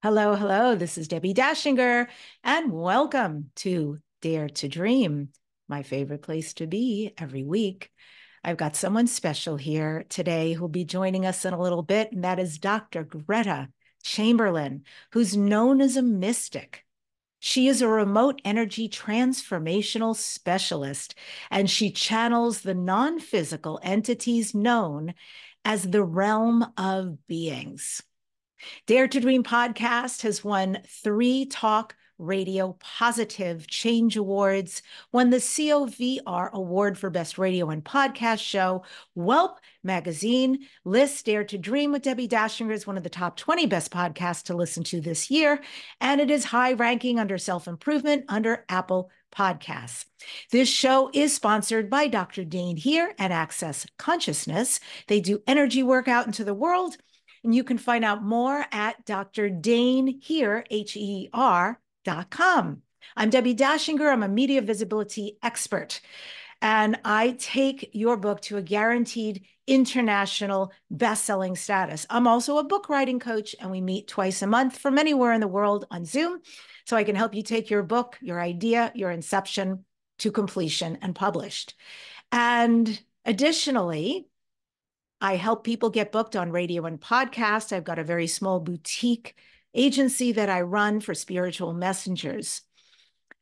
Hello, hello. This is Debbi Dachinger, and welcome to Dare to Dream, my favorite place to be every week. I've got someone special here today who'll be joining us in a little bit, and that is Dr. Gretta Chamberlain, who's known as a mystic. She is a remote energy transformational specialist, and she channels the non physical entities known as the realm of beings. Dare to Dream podcast has won three talk radio positive change awards, won the COVR award for best radio and podcast show. Whelp magazine lists Dare to Dream with Debbi Dachinger as one of the top 20 best podcasts to listen to this year, and it is high ranking under self improvement under Apple Podcasts. This show is sponsored by Dr. Dain Heer and Access Consciousness. They do energy work out into the world and you can find out more at Dr. Dain Heer, H-E-R dot com. I'm Debbi Dachinger. I'm a media visibility expert. And I take your book to a guaranteed international best-selling status. I'm also a book writing coach, and we meet twice a month from anywhere in the world on Zoom. So I can help you take your book, your idea, your inception to completion and published. And additionally, I help people get booked on radio and podcast. I've got a very small boutique agency that I run for spiritual messengers.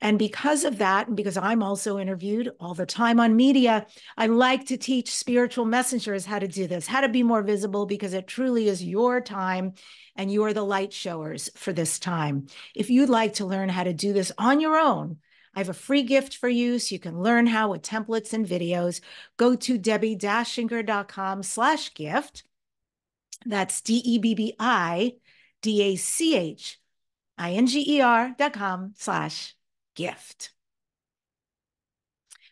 And because of that, and because I'm also interviewed all the time on media, I like to teach spiritual messengers how to do this, how to be more visible, because it truly is your time and you are the light showers for this time. If you'd like to learn how to do this on your own, I have a free gift for you so you can learn how with templates and videos. Go to debbidachinger.com slash gift. That's D-E-B-B-I-D-A-C-H-I-N-G-E-R dot com slash gift.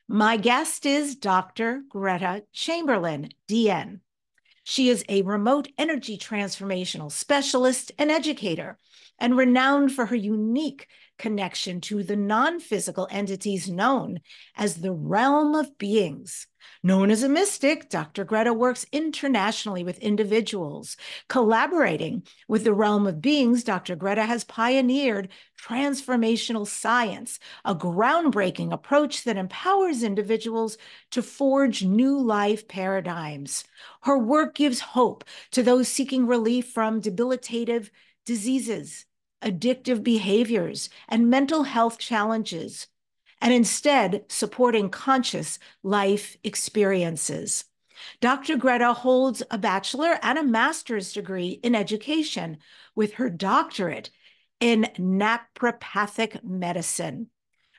My guest is Dr. Gretta Chamberlain, DN. She is a remote energy transformational specialist and educator and renowned for her unique connection to the non physical entities known as the realm of beings. Known as a mystic, Dr. Gretta works internationally with individuals. Collaborating with the realm of beings, Dr. Gretta has pioneered transformational science, a groundbreaking approach that empowers individuals to forge new life paradigms. Her work gives hope to those seeking relief from debilitative diseases, addictive behaviors, and mental health challenges, and instead supporting conscious life experiences. Dr. Gretta holds a bachelor and a master's degree in education with her doctorate in naprapathic medicine.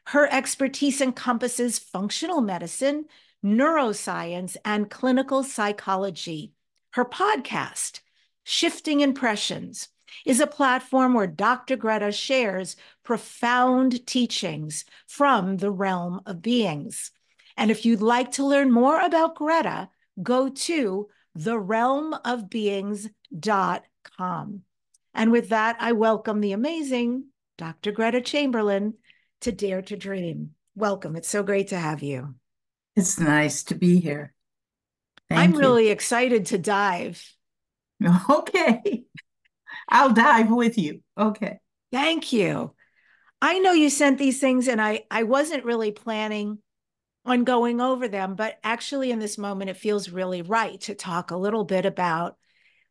Her expertise encompasses functional medicine, neuroscience, and clinical psychology. Her podcast, Shifting Impressions, is a platform where Dr. Gretta shares profound teachings from the realm of beings. And if you'd like to learn more about Gretta, go to therealmofbeings.com. And with that, I welcome the amazing Dr. Gretta Chamberlain to Dare to Dream. Welcome. It's so great to have you. It's nice to be here. Thank I'm you. really excited to dive. Okay. I'll dive with you. Okay. Thank you. I know you sent these things and I I wasn't really planning on going over them, but actually in this moment it feels really right to talk a little bit about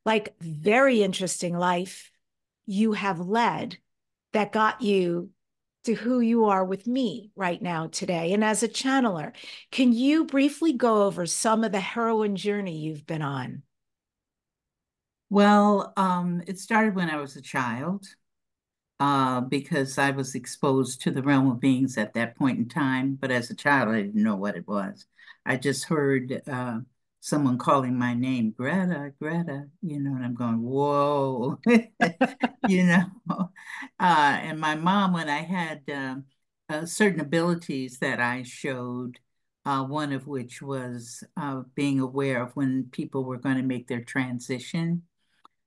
like very interesting life you have led that got you to who you are with me right now today and as a channeler. Can you briefly go over some of the heroine journey you've been on? Well, um, it started when I was a child uh, because I was exposed to the realm of beings at that point in time. But as a child, I didn't know what it was. I just heard uh, someone calling my name, Gretta, Gretta, you know, and I'm going, whoa, you know. Uh, and my mom, when I had um, uh, certain abilities that I showed, uh, one of which was uh, being aware of when people were going to make their transition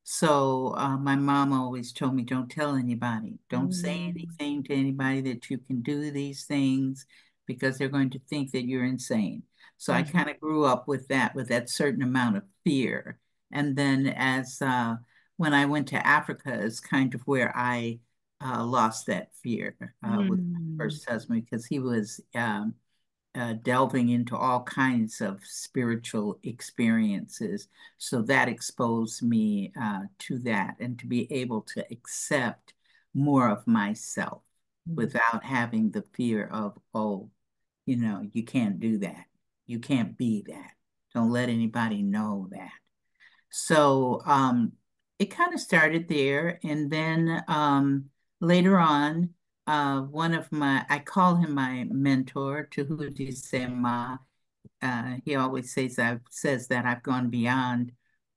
so uh, my mom always told me, don't tell anybody, don't say mm. anything to anybody that you can do these things because they're going to think that you're insane. So I kind of grew up with that, with that certain amount of fear. And then as uh, when I went to Africa is kind of where I uh, lost that fear uh, with my Mm. first husband because he was um, uh, delving into all kinds of spiritual experiences. So that exposed me uh, to that and to be able to accept more of myself Mm. without having the fear of, oh, you know, you can't do that. You can't be that. Don't let anybody know that. So um, it kind of started there. And then um, later on, uh, one of my, I call him my mentor, Tahuti Sema. Uh, he always says that says that I've gone beyond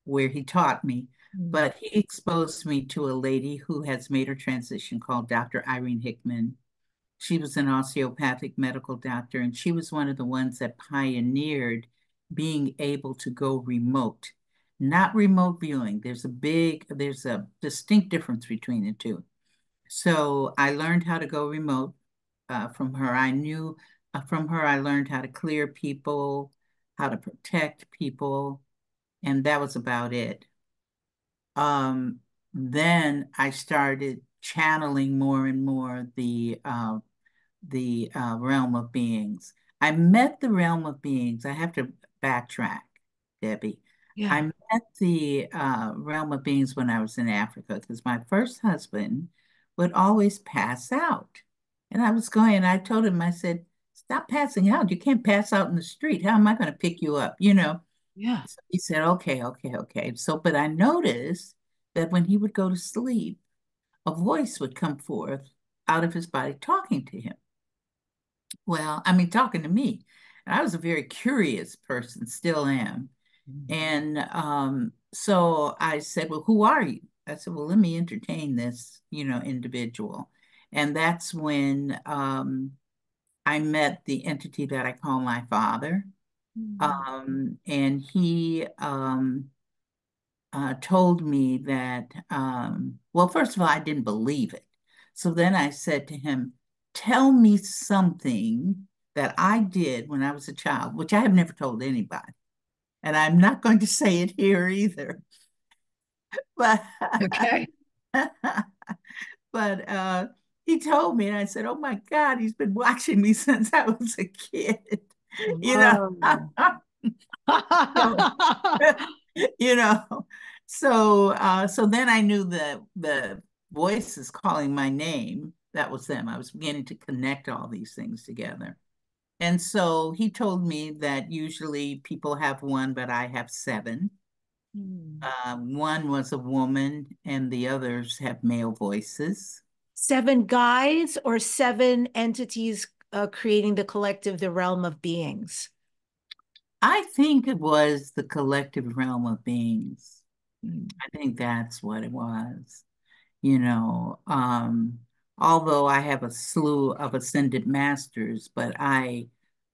where he taught me. Mm. But he exposed me to a lady who has made her transition called Dr. Irene Hickman. She was an osteopathic medical doctor, and she was one of the ones that pioneered being able to go remote, not remote viewing. There's a big, there's a distinct difference between the two. So I learned how to go remote uh, from her. I knew uh, from her, I learned how to clear people, how to protect people, and that was about it. Um, then I started channeling more and more the uh, the uh, realm of beings. I met the realm of beings. I have to backtrack, Debbi. Yeah. I met the uh, realm of beings when I was in Africa because my first husband would always pass out. And I was going, and I told him, I said, stop passing out. You can't pass out in the street. How am I going to pick you up? You know? Yeah. So he said, okay, okay, okay. So, but I noticed that when he would go to sleep, a voice would come forth out of his body talking to him. Well, I mean, talking to me. And I was a very curious person, still am. Mm. And um, so I said, Well, who are you? I said, Well, let me entertain this, you know, individual. And that's when um, I met the entity that I call my father. Mm. Um, and he um, uh, told me that, um, well, first of all, I didn't believe it. So then I said to him, Tell me something that I did when I was a child, which I have never told anybody. And I'm not going to say it here either. But Okay. but uh, he told me, and I said, "Oh my God, he's been watching me since I was a kid." You know, you know. So uh, so then I knew the the voices calling my name. That was them. I was beginning to connect all these things together. And so he told me that usually people have one, but I have seven. Mm. Um, one was a woman, and the others have male voices. Seven guides or seven entities uh, creating the collective, the realm of beings? I think it was the collective realm of beings. Mm. I think that's what it was. You know, um, although I have a slew of ascended masters, but I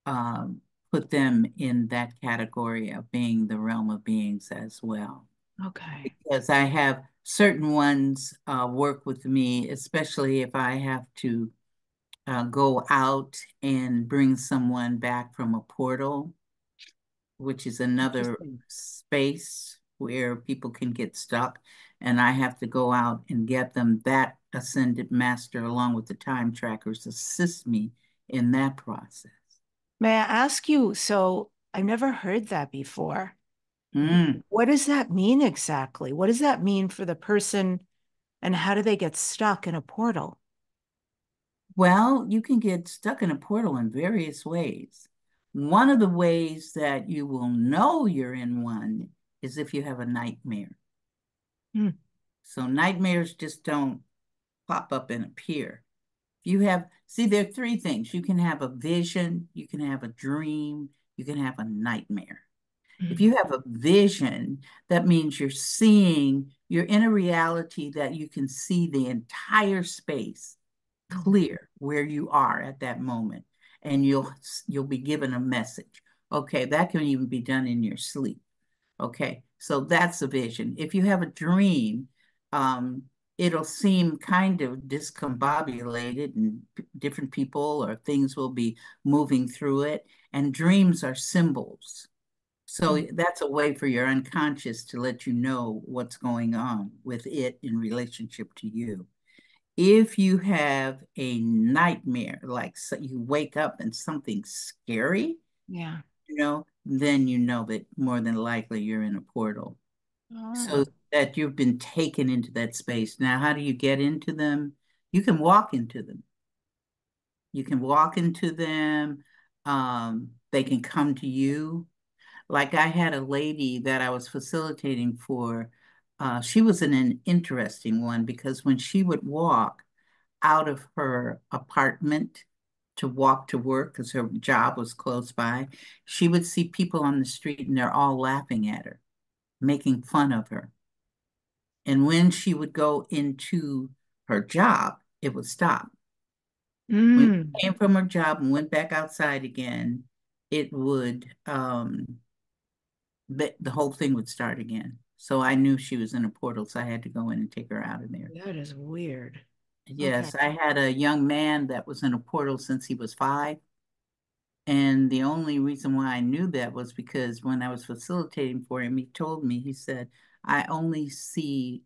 um, put them in that category of being the realm of beings as well. Okay. Because I have certain ones uh, work with me, especially if I have to uh, go out and bring someone back from a portal, which is another space where people can get stuck. And I have to go out and get them. That ascended master, along with the time trackers, assist me in that process. May I ask you? So I've never heard that before. Mm. What does that mean exactly? What does that mean for the person and how do they get stuck in a portal? Well, you can get stuck in a portal in various ways. One of the ways that you will know you're in one is if you have a nightmare. Hmm. So nightmares just don't pop up and appear. You have, see, there are three things. You can have a vision, you can have a dream, you can have a nightmare. If you have a vision, that means you're seeing, you're in a reality that you can see the entire space clear where you are at that moment and you'll you'll be given a message okay that can even be done in your sleep okay so that's a vision if you have a dream um it'll seem kind of discombobulated and different people or things will be moving through it and dreams are symbols So mm-hmm. that's a way for your unconscious to let you know what's going on with it in relationship to you. If you have a nightmare, like so you wake up and something scary, yeah, you know, then you know that more than likely you're in a portal. Oh. So that you've been taken into that space. Now, how do you get into them? You can walk into them. You can walk into them. Um, they can come to you. Like I had a lady that I was facilitating for. Uh, she was an, an interesting one because when she would walk out of her apartment to walk to work because her job was close by, she would see people on the street and they're all laughing at her, making fun of her. And when she would go into her job, it would stop. Mm. When she came from her job and went back outside again, it would um the, the whole thing would start again. So I knew she was in a portal, so I had to go in and take her out of there. That is weird. Yes, okay. I had a young man that was in a portal since he was five. And the only reason why I knew that was because when I was facilitating for him, he told me, he said, I only see,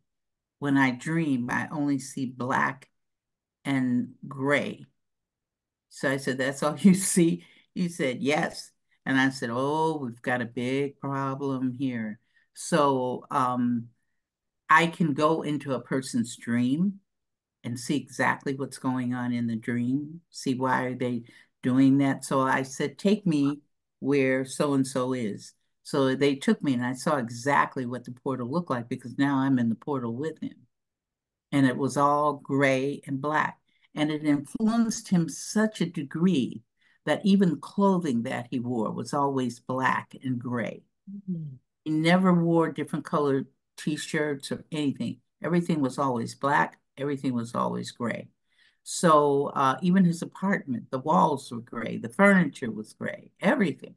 when I dream, I only see black and gray. So I said, That's all you see? He said, Yes. And I said, Oh, we've got a big problem here. So um, I can go into a person's dream and see exactly what's going on in the dream, see why they doing that. So I said, Take me where so and so is. So they took me and I saw exactly what the portal looked like because now I'm in the portal with him. And it was all gray and black. And it influenced him such a degree that even clothing that he wore was always black and gray. Mm-hmm. He never wore different colored t-shirts or anything. Everything was always black. Everything was always gray. So uh, even his apartment, the walls were gray, the furniture was gray, everything.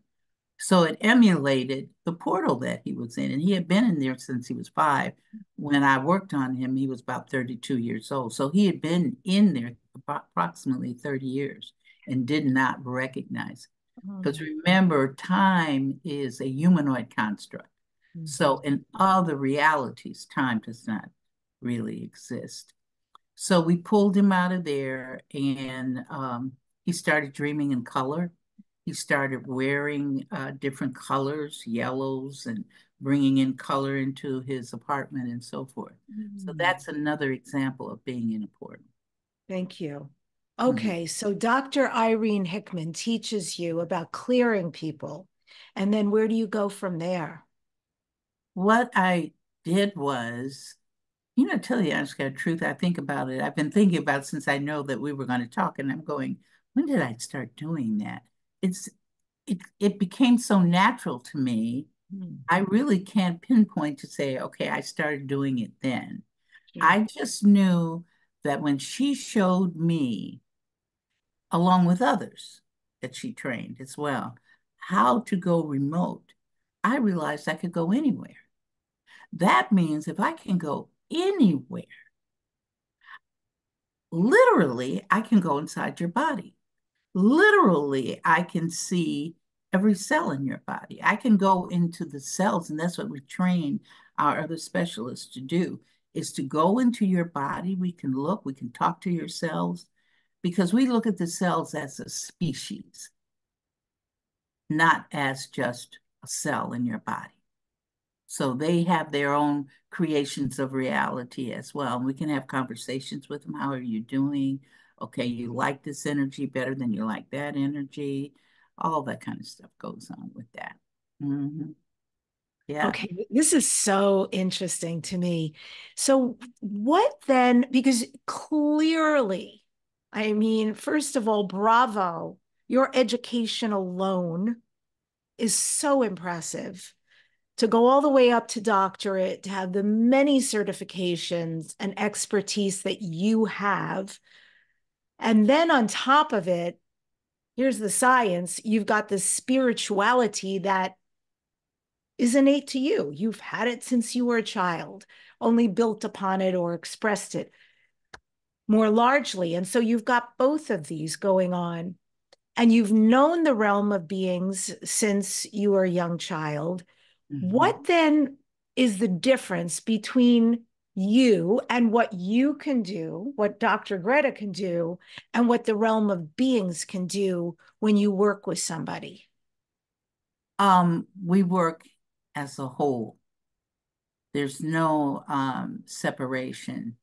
So it emulated the portal that he was in. And he had been in there since he was five. When I worked on him, he was about 32 years old. So he had been in there approximately 30 years and did not recognize. Because oh. remember, time is a humanoid construct. Mm-hmm. So in other realities, time does not really exist. So we pulled him out of there and um, he started dreaming in color he started wearing uh, different colors, yellows, and bringing in color into his apartment and so forth. Mm-hmm. So that's another example of being in a portal. Thank you. Mm-hmm. Okay, mm-hmm. so Dr. Irene Hickman teaches you about clearing people. And then where do you go from there? What I did was, you know, tell you honest the truth, I think about it. I've been thinking about since I know that we were going to talk, and I'm going, when did I start doing that? it's it it became so natural to me. Mm. I really can't pinpoint to say, okay, I started doing it then. I just knew that when she showed me, along with others that she trained as well, how to go remote, I realized I could go anywhere. That means if I can go anywhere, literally, I can go inside your body literally I can see every cell in your body. I can go into the cells, and that's what we train our other specialists to do is to go into your body. We can look, we can talk to your cells because we look at the cells as a species, not as just a cell in your body. So they have their own creations of reality as well. And we can have conversations with them. How are you doing? okay, you like this energy better than you like that energy. All that kind of stuff goes on with that. Mm-hmm. Yeah. Okay. This is so interesting to me. So, what then? Because clearly, I mean, first of all, bravo. Your education alone is so impressive to go all the way up to doctorate, to have the many certifications and expertise that you have and then on top of it, here's the science you've got the spirituality that is innate to you. You've had it since you were a child, only built upon it or expressed it more largely. And so you've got both of these going on. and you've known the realm of beings since you were a young child. Mm-hmm. What then is the difference between you and what you can do, what Dr. Gretta can do, and what the realm of beings can do when you work with somebody? Um, we work as a whole. There's no um, separation.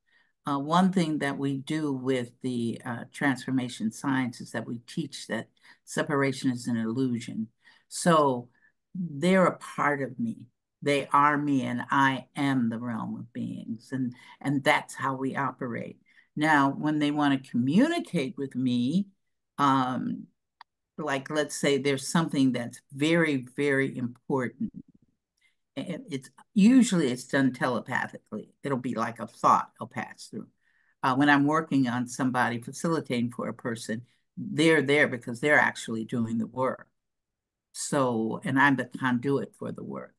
Uh, one thing that we do with the uh, transformation science is that we teach that separation is an illusion. So they're a part of me. They are me, and I am the realm of beings, and and that's how we operate. Now, when they want to communicate with me, um, like let's say there's something that's very, very important it's usually it's done telepathically. It'll be like a thought will pass through. Uh, when I'm working on somebody, facilitating for a person, they're there because they're actually doing the work. So, and I'm the conduit for the work.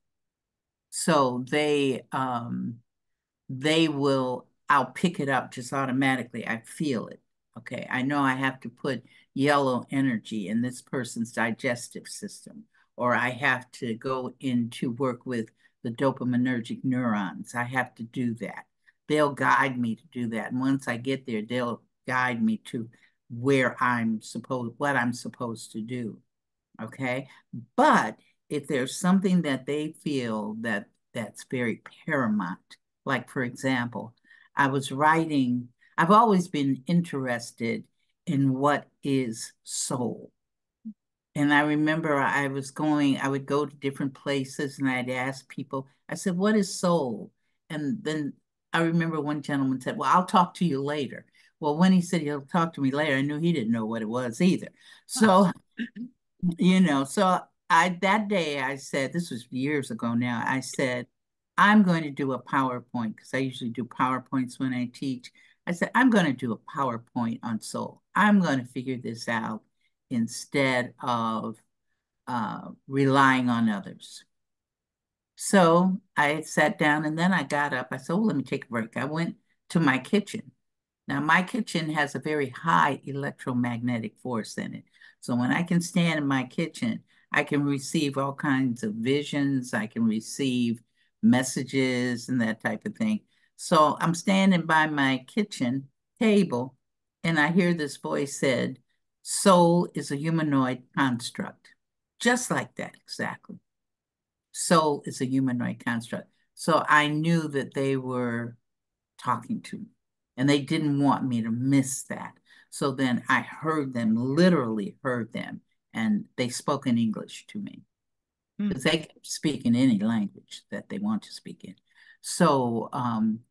So they um, they will. I'll pick it up just automatically. I feel it. Okay, I know I have to put yellow energy in this person's digestive system or I have to go in to work with the dopaminergic neurons. I have to do that. They'll guide me to do that. And once I get there, they'll guide me to where I'm supposed, what I'm supposed to do. Okay. But if there's something that they feel that that's very paramount, like for example, I was writing, I've always been interested in what is soul. And I remember I was going, I would go to different places and I'd ask people, I said, what is soul? And then I remember one gentleman said, well, I'll talk to you later. Well, when he said he'll talk to me later, I knew he didn't know what it was either. So, you know, so I, that day I said, this was years ago now, I said, I'm going to do a PowerPoint because I usually do PowerPoints when I teach. I said, I'm going to do a PowerPoint on soul. I'm going to figure this out instead of uh, relying on others. So I sat down and then I got up. I said, oh, let me take a break. I went to my kitchen. Now, my kitchen has a very high electromagnetic force in it. So when I can stand in my kitchen, I can receive all kinds of visions. I can receive messages and that type of thing. So I'm standing by my kitchen table and I hear this voice said, Soul is a humanoid construct. Just like that, exactly. Soul is a humanoid construct. So I knew that they were talking to me and they didn't want me to miss that. So then I heard them, literally heard them, and they spoke in English to me because mm. they can speak in any language that they want to speak in. So um,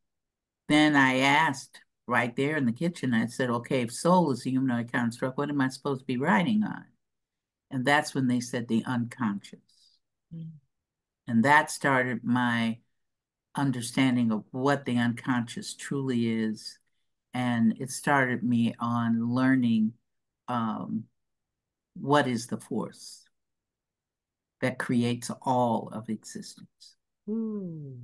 then I asked right there in the kitchen. I said, okay, if soul is a humanoid construct, what am I supposed to be writing on? And that's when they said the unconscious. Mm. And that started my understanding of what the unconscious truly is. And it started me on learning um, what is the force that creates all of existence. Mm.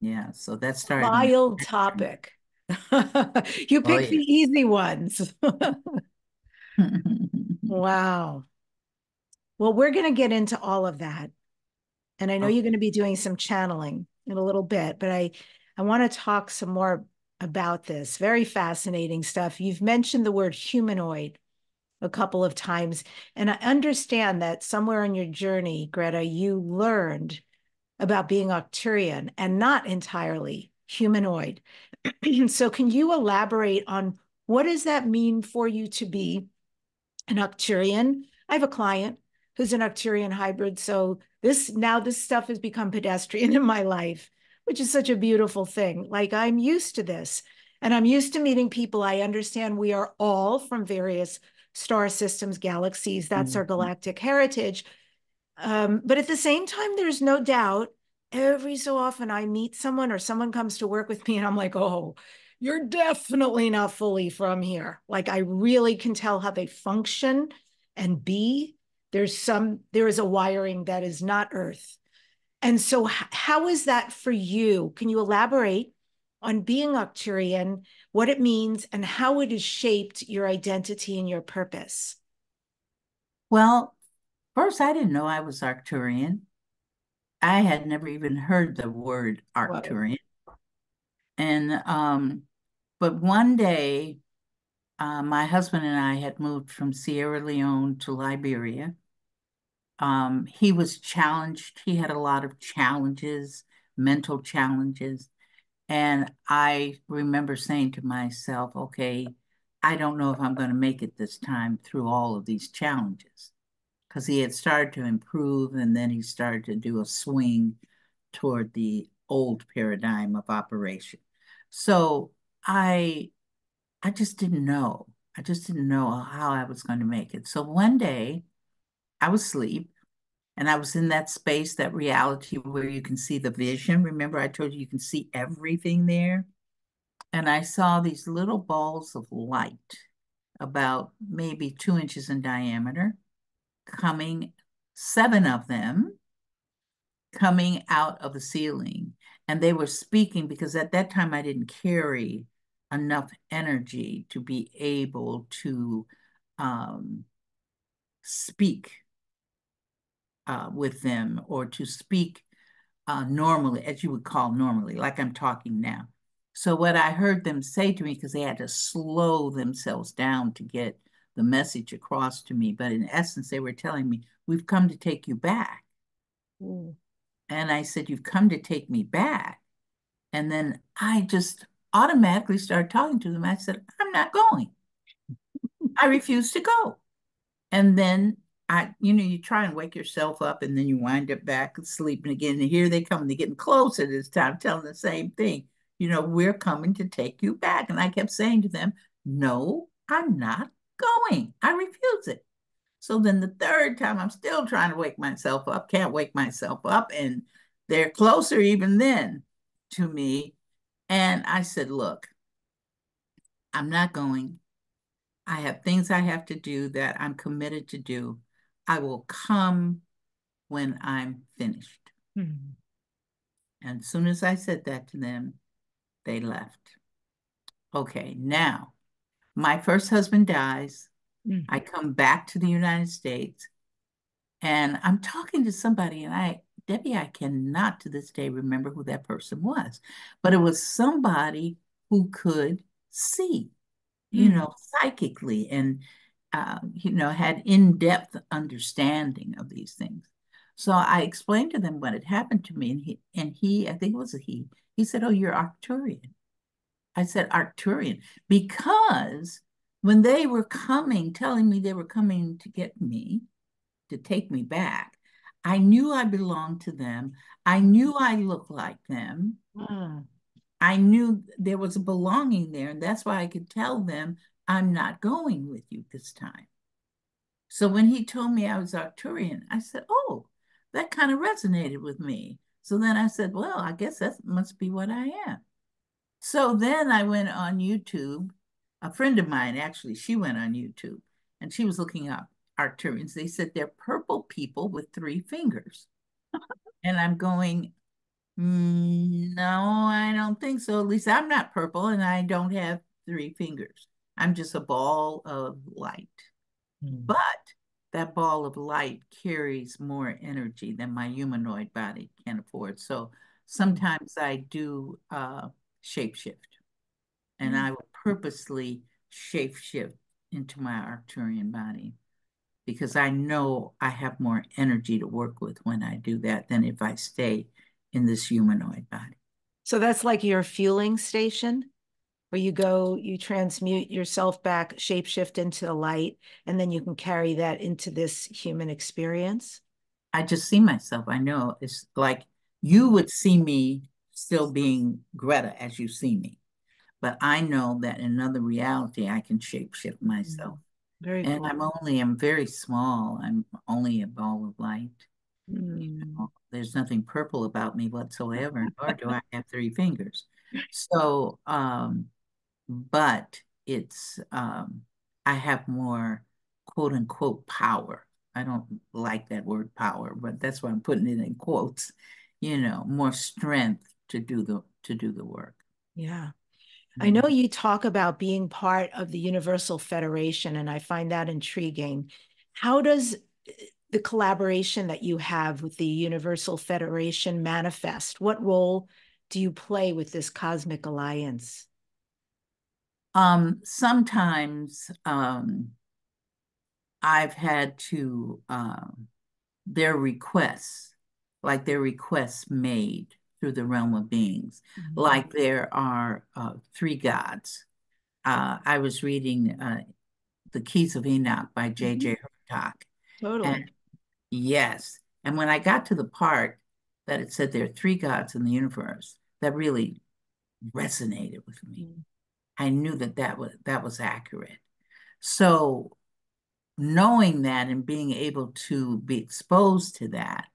Yeah, so that started. Wild topic. you pick oh, yeah. the easy ones. wow. Well, we're going to get into all of that. And I know okay. you're going to be doing some channeling in a little bit, but I, I want to talk some more about this. Very fascinating stuff. You've mentioned the word humanoid a couple of times. And I understand that somewhere on your journey, Gretta, you learned about being Arcturian and not entirely humanoid. so can you elaborate on what does that mean for you to be an Arcturian? I have a client who's an Arcturian hybrid. So this now this stuff has become pedestrian in my life, which is such a beautiful thing. Like I'm used to this and I'm used to meeting people. I understand we are all from various star systems, galaxies. That's mm-hmm. our galactic heritage. Um, but at the same time, there's no doubt every so often I meet someone or someone comes to work with me and I'm like, oh, you're definitely not fully from here. Like I really can tell how they function and be. There's some, there is a wiring that is not Earth. And so, how is that for you? Can you elaborate on being Arcturian, what it means, and how it has shaped your identity and your purpose? Well, first, I didn't know I was Arcturian. I had never even heard the word Arcturian. And, um, but one day, uh, my husband and I had moved from Sierra Leone to Liberia. Um, he was challenged. He had a lot of challenges, mental challenges. And I remember saying to myself, okay, I don't know if I'm going to make it this time through all of these challenges. Because he had started to improve and then he started to do a swing toward the old paradigm of operation. So I I just didn't know. I just didn't know how I was going to make it. So one day I was asleep and I was in that space, that reality where you can see the vision. Remember, I told you you can see everything there. And I saw these little balls of light, about maybe two inches in diameter, coming, seven of them coming out of the ceiling. And they were speaking because at that time I didn't carry enough energy to be able to um, speak uh, with them or to speak uh, normally, as you would call normally, like I'm talking now. So what I heard them say to me, because they had to slow themselves down to get the message across to me, but in essence, they were telling me, we've come to take you back. Mm. And I said, you've come to take me back. And then I just automatically started talking to them. I said, I'm not going. I refuse to go. And then I, you know, you try and wake yourself up and then you wind up back sleeping again. And here they come, they're getting closer this time, telling the same thing. You know, we're coming to take you back. And I kept saying to them, no, I'm not going. I refuse it. So then the third time, I'm still trying to wake myself up, can't wake myself up. And they're closer even then to me. And I said, look, I'm not going. I have things I have to do that I'm committed to do. I will come when I'm finished. Mm-hmm. And as soon as I said that to them, they left. Okay, now my first husband dies. Mm-hmm. I come back to the United States and I'm talking to somebody, and I, Debbi, I cannot to this day remember who that person was, but it was somebody who could see, you mm-hmm. know, psychically and uh, you know, had in-depth understanding of these things. So I explained to them what had happened to me, and he, and he, I think it was a he, he said, "Oh, you're Arcturian." I said Arcturian because when they were coming, telling me they were coming to get me, to take me back, I knew I belonged to them. I knew I looked like them. Mm. I knew there was a belonging there, and that's why I could tell them I'm not going with you this time. So when he told me I was Arcturian, I said, Oh, that kind of resonated with me. So then I said, Well, I guess that must be what I am. So then I went on YouTube. A friend of mine, actually, she went on YouTube and she was looking up Arcturians. They said they're purple people with three fingers. and I'm going, mm, No, I don't think so. At least I'm not purple and I don't have three fingers. I'm just a ball of light. Mm. But that ball of light carries more energy than my humanoid body can afford. So sometimes I do uh, shapeshift and mm. I will purposely shapeshift into my Arcturian body because I know I have more energy to work with when I do that than if I stay in this humanoid body. So that's like your fueling station? Where you go, you transmute yourself back, shapeshift into the light, and then you can carry that into this human experience? I just see myself. I know it's like you would see me still being Gretta as you see me. But I know that in another reality, I can shapeshift myself. Mm, very and cool. I'm only, I'm very small. I'm only a ball of light. Mm. You know, there's nothing purple about me whatsoever, nor do I have three fingers. So, um, but it's um, I have more quote unquote power. I don't like that word power, but that's why I'm putting it in quotes. You know, more strength to do the to do the work. Yeah. I know you talk about being part of the Universal Federation, and I find that intriguing. how does the collaboration that you have with the Universal Federation manifest? What role do you play with this cosmic alliance? Um, sometimes um, I've had to, um, their requests, like their requests made through the realm of beings, mm-hmm. like there are uh, three gods. Uh, I was reading uh, The Keys of Enoch by J.J. Mm-hmm. Hurtak. Totally. And, yes. And when I got to the part that it said there are three gods in the universe, that really resonated with me. Mm-hmm. I knew that that was that was accurate. So knowing that and being able to be exposed to that,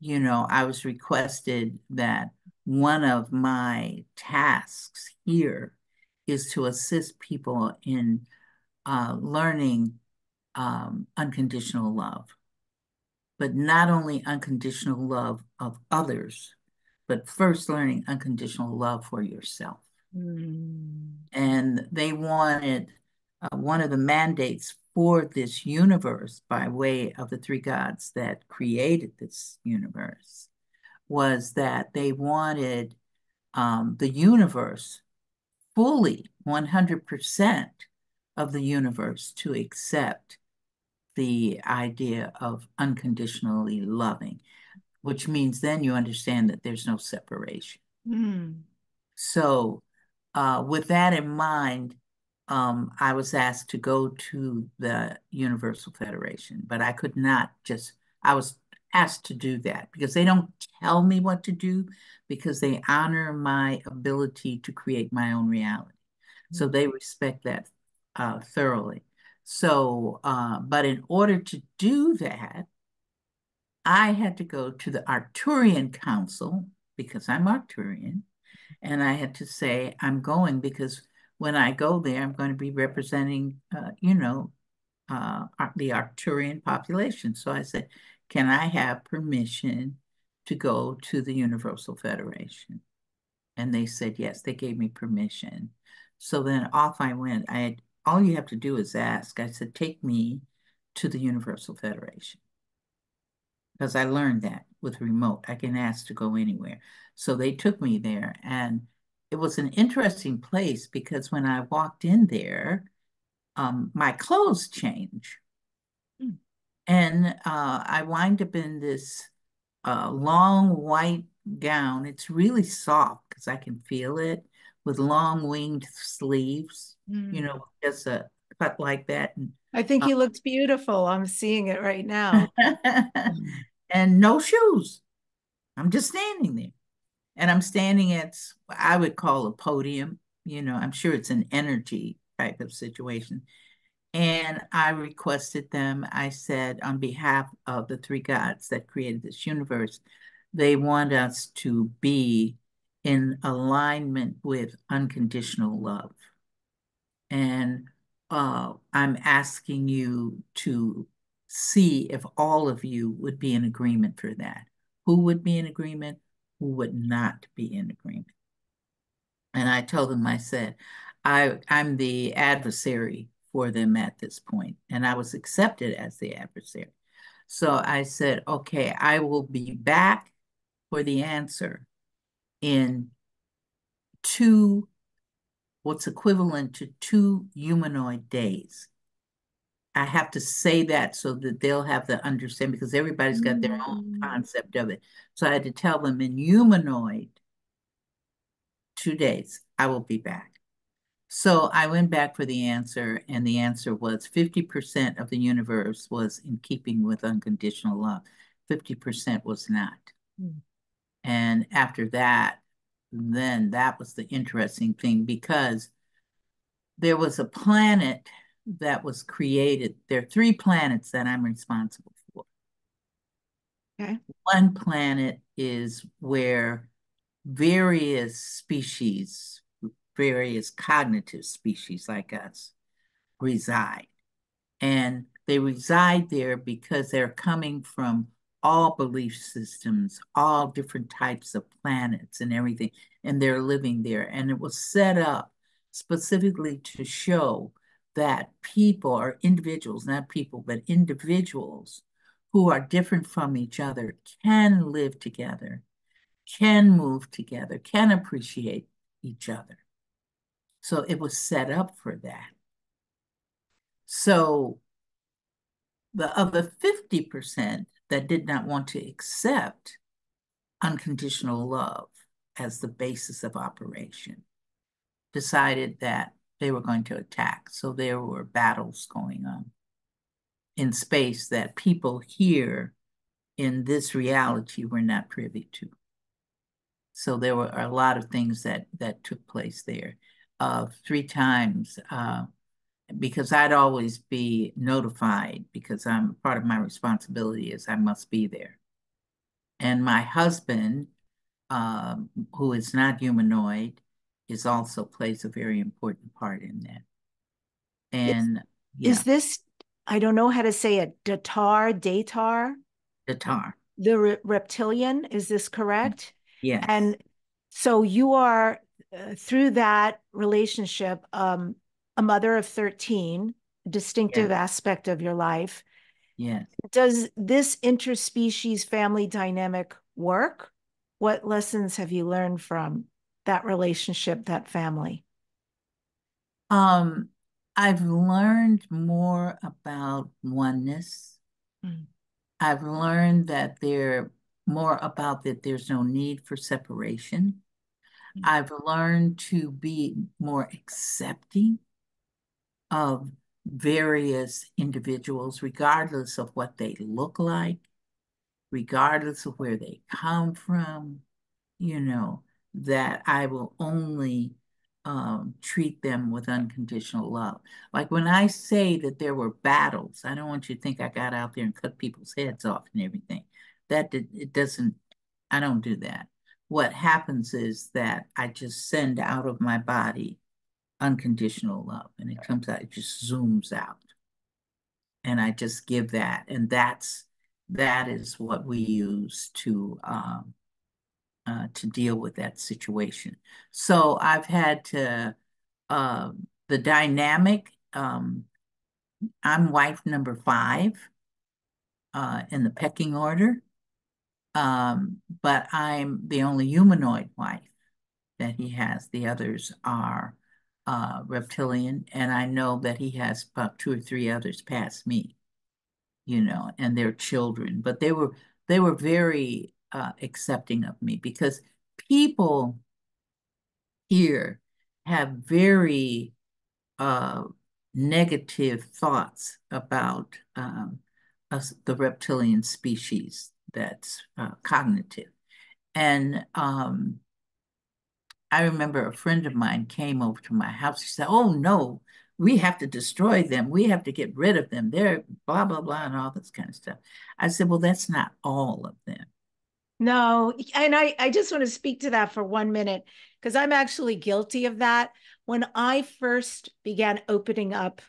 you know, I was requested that one of my tasks here is to assist people in uh, learning um, unconditional love, but not only unconditional love of others, but first learning unconditional love for yourself. Mm. And they wanted uh, one of the mandates for this universe by way of the three gods that created this universe was that they wanted um, the universe fully 100% of the universe to accept the idea of unconditionally loving, which means then you understand that there's no separation. Mm. So uh, with that in mind, um, I was asked to go to the Universal Federation, but I could not just, I was asked to do that because they don't tell me what to do because they honor my ability to create my own reality. So they respect that uh, thoroughly. So, uh, but in order to do that, I had to go to the Arcturian Council because I'm Arcturian and I had to say, I'm going because when I go there, I'm going to be representing, uh, you know, uh, the Arcturian population. So I said, can I have permission to go to the Universal Federation? And they said, yes, they gave me permission. So then off I went. I had, all you have to do is ask. I said, take me to the Universal Federation. Because I learned that with remote, I can ask to go anywhere. So they took me there and it was an interesting place because when I walked in there, um, my clothes change. Mm. And uh, I wind up in this uh, long white gown. It's really soft because I can feel it with long winged sleeves, mm. you know, just a cut like that. And, I think he uh, looks beautiful. I'm seeing it right now. and no shoes. I'm just standing there and I'm standing at I would call a podium. You know, I'm sure it's an energy type of situation. And I requested them, I said, on behalf of the three gods that created this universe, they want us to be in alignment with unconditional love. And uh, I'm asking you to see if all of you would be in agreement for that. Who would be in agreement? who would not be in agreement. And I told them, I said, I, I'm the adversary for them at this point, and I was accepted as the adversary. So I said, okay, I will be back for the answer in two, what's equivalent to two humanoid days. I have to say that so that they'll have the understanding because everybody's got their own mm. concept of it. So I had to tell them in humanoid, two days, I will be back. So I went back for the answer, and the answer was 50% of the universe was in keeping with unconditional love, 50% was not. Mm. And after that, then that was the interesting thing because there was a planet that was created. There are three planets that I'm responsible for. Okay. One planet is where various species, various cognitive species like us, reside. And they reside there because they're coming from all belief systems, all different types of planets and everything, and they're living there. And it was set up specifically to show that people or individuals, not people, but individuals who are different from each other can live together, can move together, can appreciate each other. So it was set up for that. So the other 50% that did not want to accept unconditional love as the basis of operation decided that they were going to attack. So there were battles going on in space that people here in this reality were not privy to. So there were a lot of things that that took place there. Uh, three times, uh, because I'd always be notified because I'm part of my responsibility is I must be there. And my husband, um, who is not humanoid, is also plays a very important part in that. And is, yeah. is this I don't know how to say it, Datar, Datar? Datar. The re- reptilian, is this correct? Yes. And so you are, uh, through that relationship, um, a mother of 13, distinctive yes. aspect of your life. Yes. Does this interspecies family dynamic work? What lessons have you learned from that relationship, that family? Um, I've learned more about oneness. Mm. I've learned that there more about that there's no need for separation. Mm. I've learned to be more accepting of various individuals, regardless of what they look like, regardless of where they come from, you know, that I will only um, treat them with unconditional love. Like when I say that there were battles, I don't want you to think I got out there and cut people's heads off and everything. That did, it doesn't, I don't do that. What happens is that I just send out of my body unconditional love and it comes out, it just zooms out. And I just give that. And that's, that is what we use to um, uh, to deal with that situation. So I've had to, uh, the dynamic, um, I'm wife number five uh, in the pecking order, um, but I'm the only humanoid wife that he has. The others are uh, reptilian, and I know that he has about two or three others past me, you know, and their children. But they were they were very uh, accepting of me because people here have very uh, negative thoughts about um, us, the reptilian species that's uh, cognitive. And um, I remember a friend of mine came over to my house. She said, Oh, no, we have to destroy them. We have to get rid of them. They're blah, blah, blah, and all this kind of stuff. I said, Well, that's not all of them. No, and I, I just want to speak to that for one minute because I'm actually guilty of that. When I first began opening up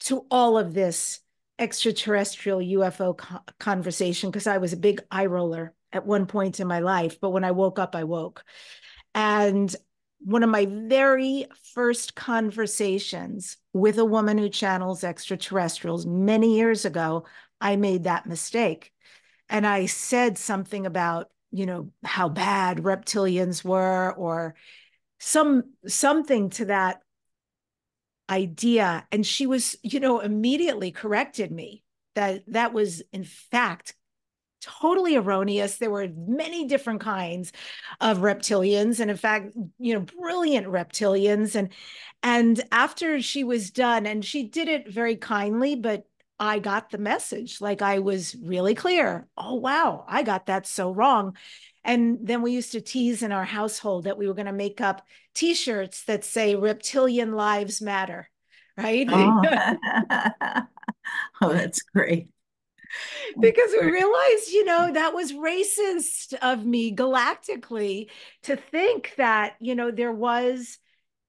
to all of this extraterrestrial UFO co- conversation, because I was a big eye roller at one point in my life, but when I woke up, I woke. And one of my very first conversations with a woman who channels extraterrestrials many years ago, I made that mistake. And I said something about, you know, how bad reptilians were or some something to that idea. And she was, you know, immediately corrected me that that was in fact totally erroneous. There were many different kinds of reptilians, and in fact, you know, brilliant reptilians. And and after she was done, and she did it very kindly, but I got the message. Like I was really clear. Oh, wow, I got that so wrong. And then we used to tease in our household that we were going to make up t shirts that say reptilian lives matter. Right. Oh, oh that's great. Mm. because we realized, you know, mm. that was racist of me galactically to think that, you know, there was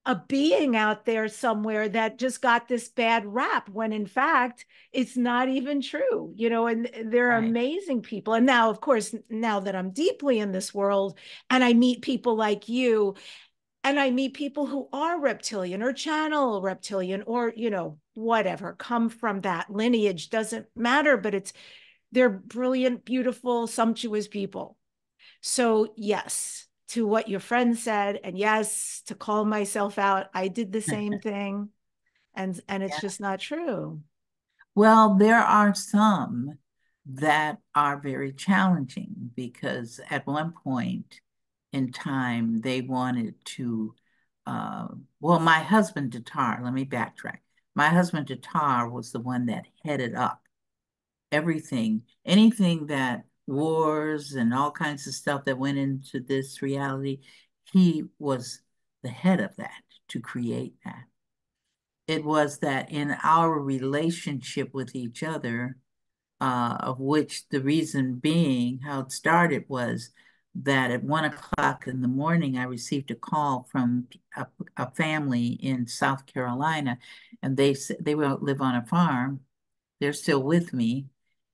a being out there somewhere that just got this bad rap when in fact it's not even true you know and they're right. amazing people. And now of course now that i'm deeply in this world and i meet people like you and I meet people who are reptilian or channel reptilian or, you know, whatever, come from that lineage, doesn't matter, but it's, they're brilliant, beautiful, sumptuous people. So, yes, to what your friend said, and yes, to call myself out, I did the same thing. And, and it's yeah. just not true. Well, there are some that are very challenging because at one point in time they wanted to uh, well my husband Datar let me backtrack. My husband Datar was the one that headed up everything anything that wars and all kinds of stuff that went into this reality he was the head of that to create that. It was that in our relationship with each other uh, of which the reason being how it started was that at one o'clock in the morning, I received a call from a, a family in South Carolina, and they said they live on a farm. They're still with me,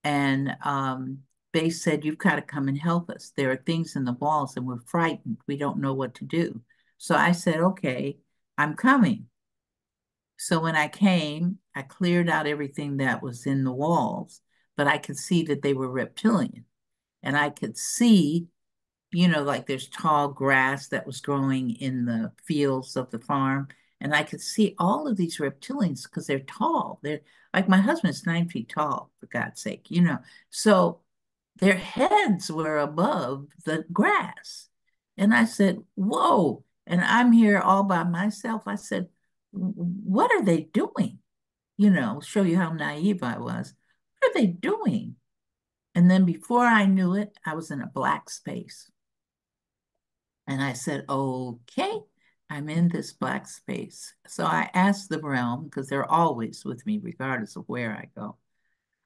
and um, they said, "You've got to come and help us. There are things in the walls, and we're frightened. We don't know what to do." So I said, "Okay, I'm coming." So when I came, I cleared out everything that was in the walls, but I could see that they were reptilian, and I could see you know, like there's tall grass that was growing in the fields of the farm. And I could see all of these reptilians because they're tall. They're like my husband's nine feet tall, for God's sake, you know. So their heads were above the grass. And I said, Whoa. And I'm here all by myself. I said, What are they doing? You know, show you how naive I was. What are they doing? And then before I knew it, I was in a black space. And I said, okay, I'm in this black space. So I asked the realm, because they're always with me, regardless of where I go.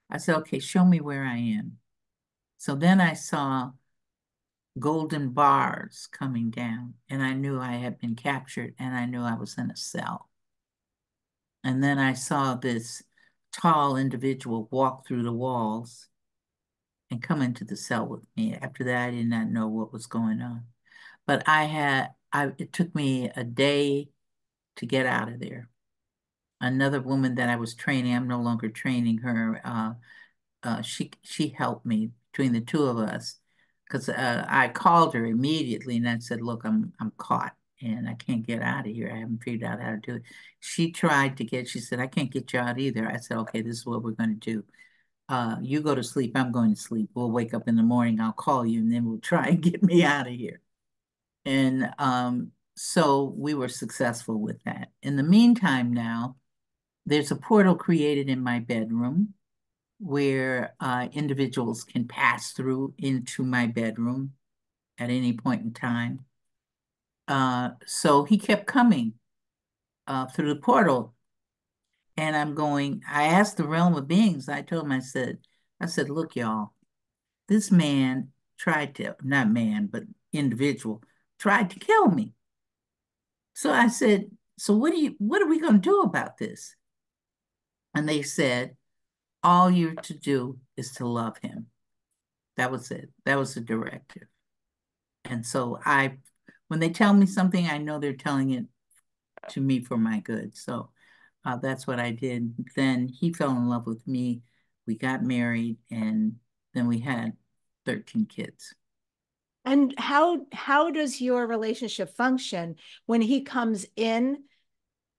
I said, okay, show me where I am. So then I saw golden bars coming down, and I knew I had been captured, and I knew I was in a cell. And then I saw this tall individual walk through the walls and come into the cell with me. After that, I did not know what was going on. But I had, I, it took me a day to get out of there. Another woman that I was training, I'm no longer training her. Uh, uh, she she helped me between the two of us because uh, I called her immediately and I said, "Look, I'm I'm caught and I can't get out of here. I haven't figured out how to do it." She tried to get. She said, "I can't get you out either." I said, "Okay, this is what we're going to do. Uh, you go to sleep. I'm going to sleep. We'll wake up in the morning. I'll call you, and then we'll try and get me out of here." And um, so we were successful with that. In the meantime, now there's a portal created in my bedroom where uh, individuals can pass through into my bedroom at any point in time. Uh, so he kept coming uh, through the portal. And I'm going, I asked the realm of beings, I told him, I said, I said, look, y'all, this man tried to, not man, but individual, tried to kill me. So I said, so what do you what are we going to do about this? And they said, all you're to do is to love him. That was it. That was the directive. And so I when they tell me something, I know they're telling it to me for my good. So uh, that's what I did. Then he fell in love with me. We got married, and then we had 13 kids. And how how does your relationship function when he comes in?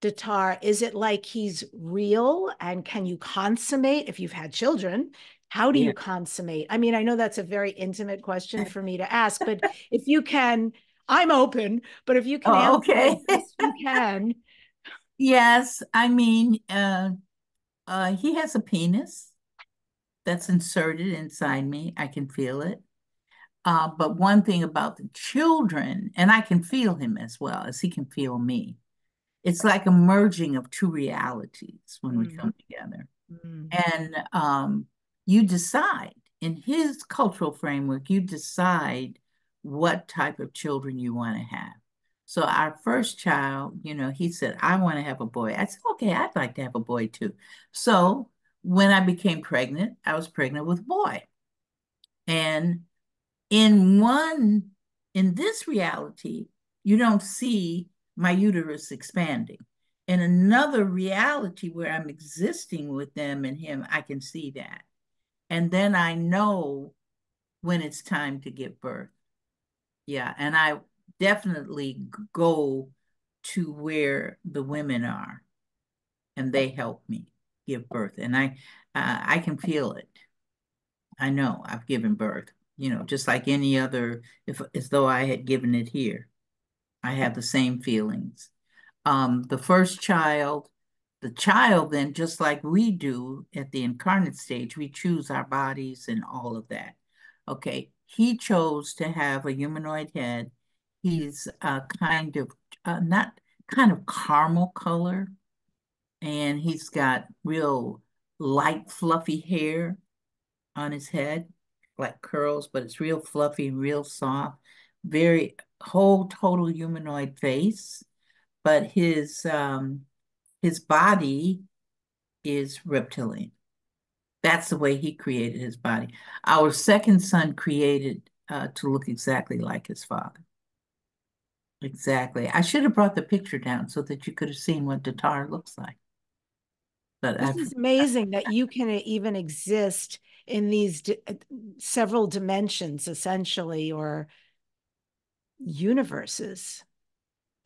Datar, is it like he's real and can you consummate if you've had children? How do yeah. you consummate? I mean, I know that's a very intimate question for me to ask, but if you can, I'm open, but if you can oh, okay. This, you can. Yes, I mean, uh, uh, he has a penis that's inserted inside me. I can feel it. Uh, but one thing about the children, and I can feel him as well as he can feel me, it's like a merging of two realities when we mm. come together. Mm. And um, you decide in his cultural framework, you decide what type of children you want to have. So our first child, you know, he said, I want to have a boy. I said, okay, I'd like to have a boy too. So when I became pregnant, I was pregnant with a boy. And in one, in this reality, you don't see my uterus expanding. In another reality where I'm existing with them and him, I can see that. And then I know when it's time to give birth. Yeah. And I definitely go to where the women are and they help me give birth. And I, uh, I can feel it. I know I've given birth, you know, just like any other, if as though I had given it here. I have the same feelings. Um, the first child, the child then, just like we do at the incarnate stage, we choose our bodies and all of that. Okay, he chose to have a humanoid head. He's a kind of, uh, not kind of caramel color, and he's got real light, fluffy hair on his head, like curls, but it's real fluffy, real soft, very whole total humanoid face, but his um, his body is reptilian. That's the way he created his body. Our second son created uh, to look exactly like his father. Exactly. I should have brought the picture down so that you could have seen what Datar looks like. But this I've, is amazing that you can even exist in these di uh, several dimensions, essentially, or universes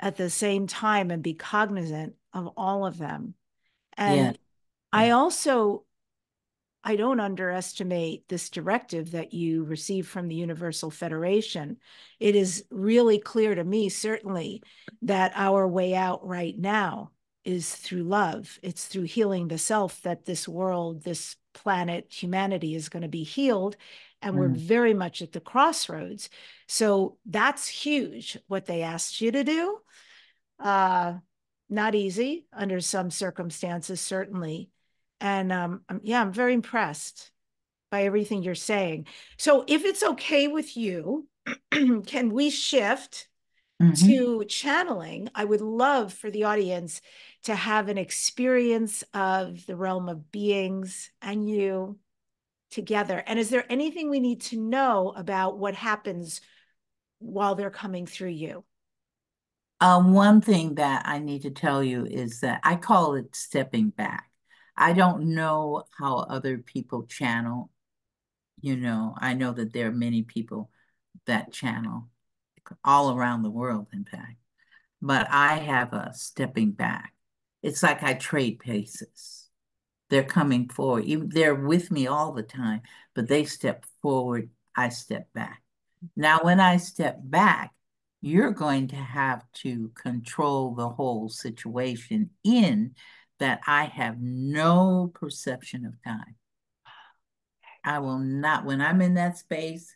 at the same time and be cognizant of all of them. And yeah. I also I don't underestimate this directive that you received from the Universal Federation. It is really clear to me, certainly, that our way out right now is through love. It's through healing the self that this world, this planet, humanity is going to be healed and mm. we're very much at the crossroads. So that's huge what they asked you to do. Uh, not easy under some circumstances, certainly. And um, yeah, I'm very impressed by everything you're saying. So if it's okay with you, can we shift mm-hmm. to channeling? I would love for the audience to have an experience of the realm of beings and you together? And is there anything we need to know about what happens while they're coming through you? Um, one thing that I need to tell you is that I call it stepping back. I don't know how other people channel. You know, I know that there are many people that channel all around the world, in fact. But I have a stepping back. It's like I trade places they're coming forward. They're with me all the time, but they step forward, I step back. Now, when I step back, you're going to have to control the whole situation in that I have no perception of time. I will not, when I'm in that space,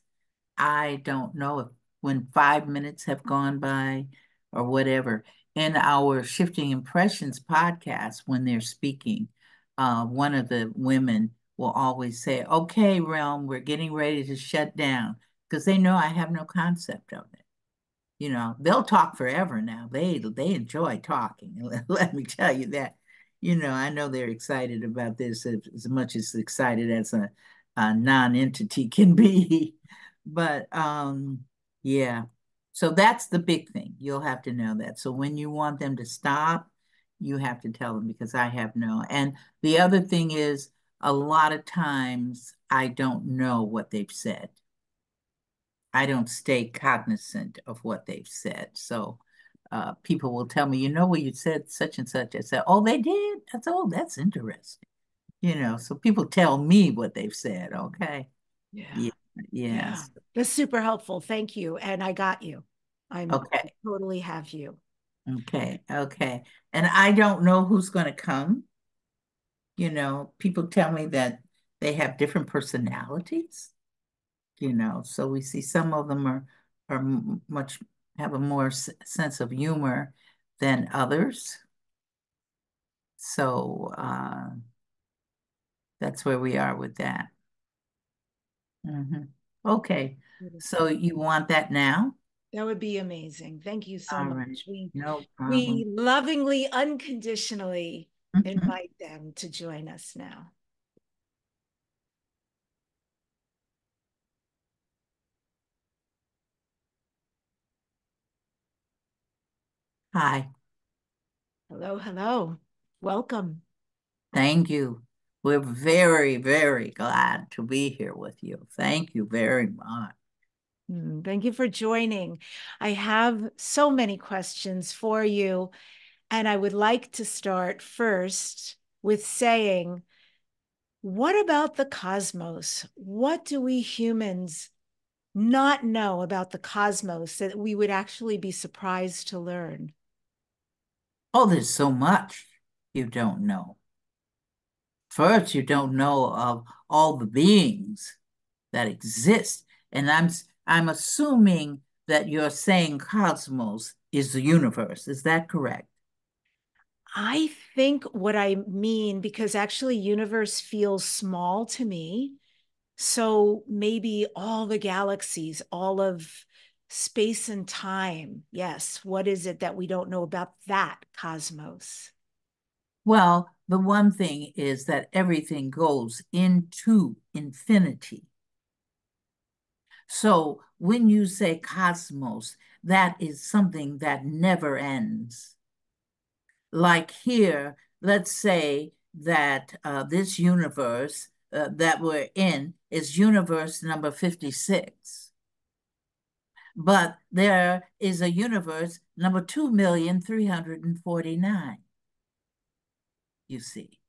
I don't know if when five minutes have gone by or whatever. In our Shifting Impressions podcast, when they're speaking, uh, one of the women will always say, okay, realm, we're getting ready to shut down because they know I have no concept of it. You know, they'll talk forever now. They they enjoy talking. Let me tell you that. You know, I know they're excited about this as, much as excited as a, a non-entity can be. but um, yeah. So that's the big thing. You'll have to know that. So when you want them to stop, you have to tell them because I have no. And the other thing is, a lot of times I don't know what they've said. I don't stay cognizant of what they've said. So uh, people will tell me, you know, what you said such and such. I said, oh, they did. That's oh, that's interesting. You know, so people tell me what they've said. Okay. Yeah. Yeah. Yeah. That's super helpful. Thank you. And I got you. I'm okay. I totally have you. Okay, okay. And I don't know who's going to come. You know, people tell me that they have different personalities, you know, so we see some of them are are much have a more sense of humor than others. So uh, that's where we are with that. Mm -hmm. Okay, so you want that now? That would be amazing. Thank you so All much. Right. We, no we lovingly, unconditionally mm-hmm. invite them to join us now. Hi. Hello, hello. Welcome. Thank you. We're very, very glad to be here with you. Thank you very much. Mm, thank you for joining. I have so many questions for you, and I would like to start first with saying, what about the cosmos? What do we humans not know about the cosmos that we would actually be surprised to learn? Oh, there's so much you don't know. First, you don't know of all the beings that exist. And I'm I'm assuming that you're saying cosmos is the universe. Is that correct? I think what I mean, because actually universe feels small to me. So maybe all the galaxies, all of space and time. Yes. What is it that we don't know about that cosmos? Well, the one thing is that everything goes into infinity. So when you say cosmos, that is something that never ends. Like here, let's say that uh, this universe uh, that we're in is universe number 56. But there is a universe number 2,349, you see.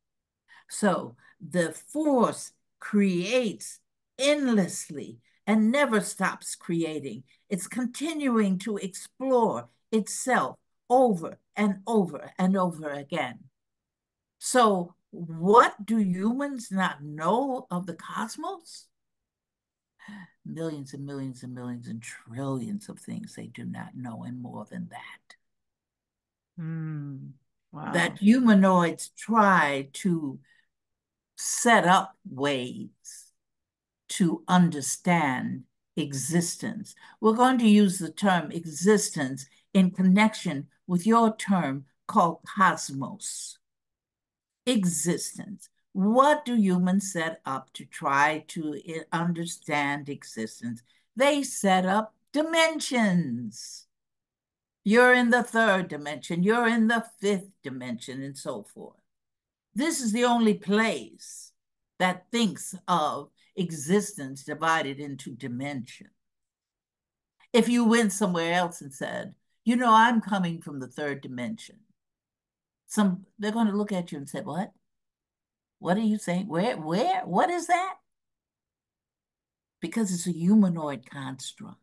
So the force creates endlessly and never stops creating. It's continuing to explore itself over and over and over again. So, what do humans not know of the cosmos? Millions and millions and millions and trillions of things they do not know, and more than that. Mm, That humanoids try to set up ways to understand existence. We're going to use the term existence in connection with your term called cosmos. Existence. What do humans set up to try to eh, understand existence? They set up dimensions. You're in the third dimension, you're in the fifth dimension, and so forth. This is the only place that thinks of existence divided into dimensions. If you went somewhere else and said, you know, I'm coming from the third dimension, some they're going to look at you and say, what? What are you saying? Where, where, what is that? Because it's a humanoid construct.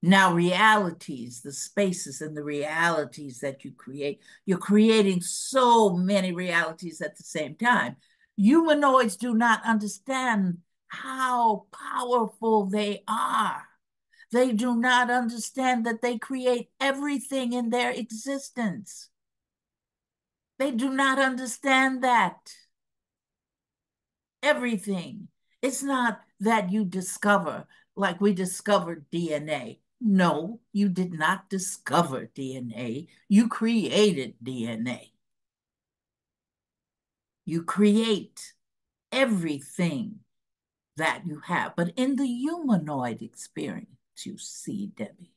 Now, realities, the spaces and the realities that you create, you're creating so many realities at the same time humanoids do not understand how powerful they are. They do not understand that they create everything in their existence. They do not understand that. Everything. It's not that you discover, like we discovered DNA. No, you did not discover DNA. You created DNA. You create everything that you have. But in the humanoid experience, you see, Debbi,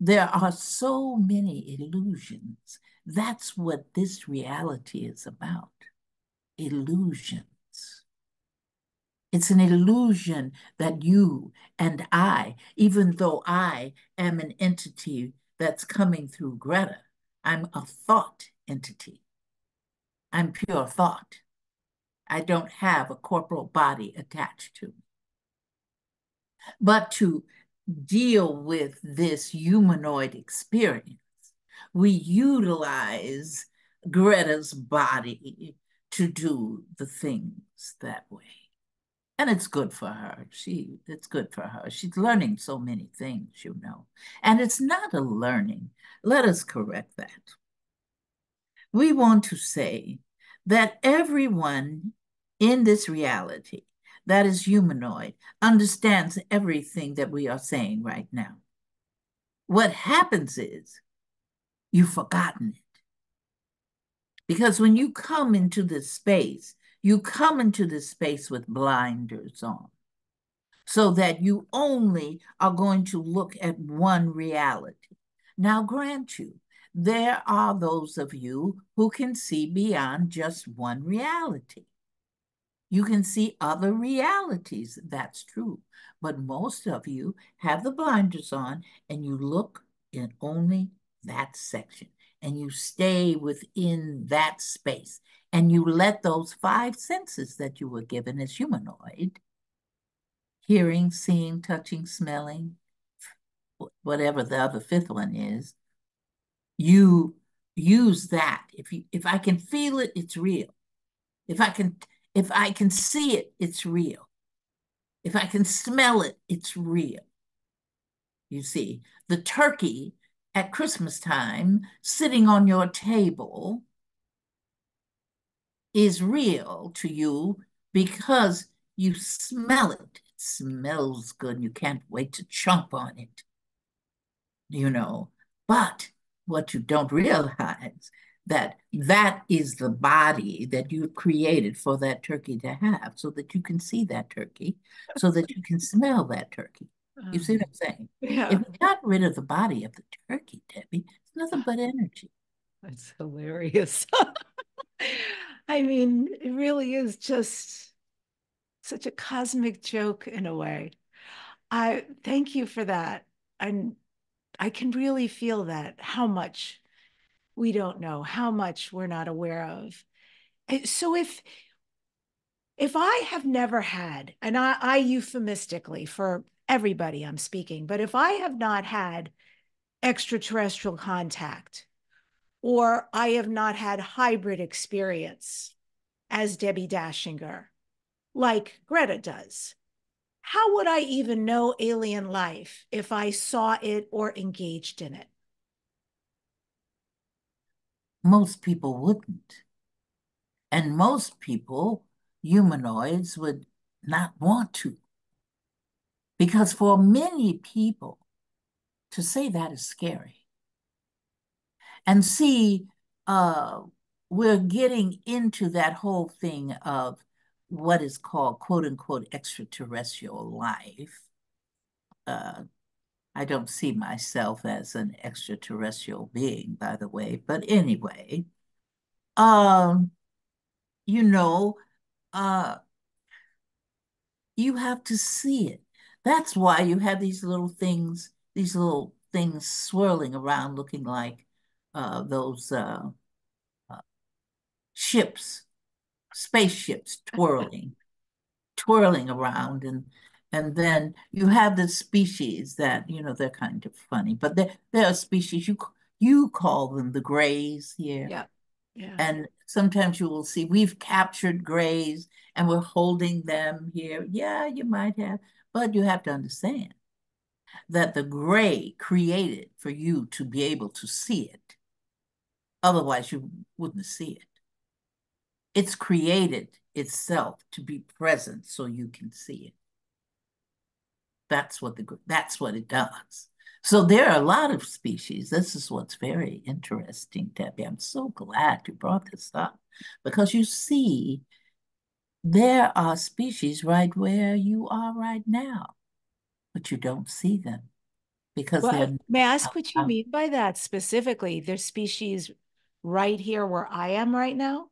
there are so many illusions. That's what this reality is about illusions. It's an illusion that you and I, even though I am an entity that's coming through Gretta, I'm a thought entity. I'm pure thought. I don't have a corporal body attached to me. But to deal with this humanoid experience, we utilize Gretta's body to do the things that way. And it's good for her. She it's good for her. She's learning so many things, you know. And it's not a learning. Let us correct that we want to say that everyone in this reality that is humanoid understands everything that we are saying right now. What happens is you've forgotten it. Because when you come into this space, you come into this space with blinders on so that you only are going to look at one reality. Now, grant you, there are those of you who can see beyond just one reality. You can see other realities. That's true. But most of you have the blinders on and you look in only that section and you stay within that space and you let those five senses that you were given as humanoid hearing, seeing, touching, smelling, whatever the other fifth one is, you use that. If you if I can feel it, it's real. If I can if I can see it, it's real. If I can smell it, it's real. You see, the turkey at Christmas time sitting on your table is real to you because you smell it. It smells good and you can't wait to chomp on it. You know, but what you don't realize that that is the body that you've created for that turkey to have so that you can see that turkey so that you can smell that turkey you see what i'm saying um, yeah. if you got rid of the body of the turkey debbi it's nothing but energy that's hilarious i mean it really is just such a cosmic joke in a way. I thank you for that. And i can really feel that how much we don't know how much we're not aware of. So if if i have never had and i, I euphemistically for everybody i'm speaking but if i have not had extraterrestrial contact or i have not had hybrid experience as debbi Dachinger, like gretta does how would i even know alien life if i saw it or engaged in it most people wouldn't. And most people, humanoids, would not want to. Because for many people, to say that is scary. And see, uh, we're getting into that whole thing of what is called quote unquote extraterrestrial life. Uh, I don't see myself as an extraterrestrial being, by the way, but anyway, um, you know, uh, you have to see it. That's why you have these little things, these little things swirling around, looking like uh, those uh, uh, ships, spaceships twirling, twirling around, and and then you have the species that, you know, they're kind of funny, but there, there are species, you, you call them the grays here. Yeah. Yeah. And sometimes you will see we've captured grays and we're holding them here. Yeah, you might have, but you have to understand that the gray created for you to be able to see it. Otherwise, you wouldn't see it. It's created itself to be present so you can see it. That's what the that's what it does. So there are a lot of species. This is what's very interesting, Debbi. I'm so glad you brought this up because you see, there are species right where you are right now, but you don't see them because well. May I ask what you mean by that specifically? There's species right here where I am right now?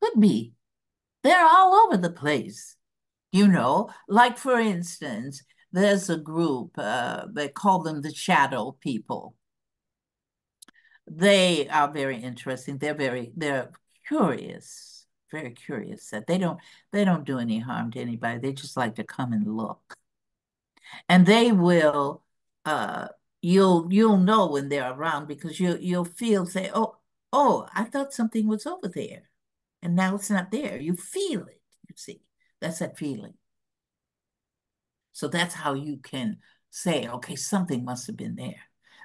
Could be. They're all over the place. You know, like for instance, there's a group, uh, they call them the shadow people. They are very interesting. They're very, they're curious, very curious that they don't, they don't do any harm to anybody. They just like to come and look. And they will, uh, you'll, you'll know when they're around because you, you'll feel, say, oh, oh, I thought something was over there. And now it's not there. You feel it, you see. That's that feeling. So that's how you can say, okay, something must have been there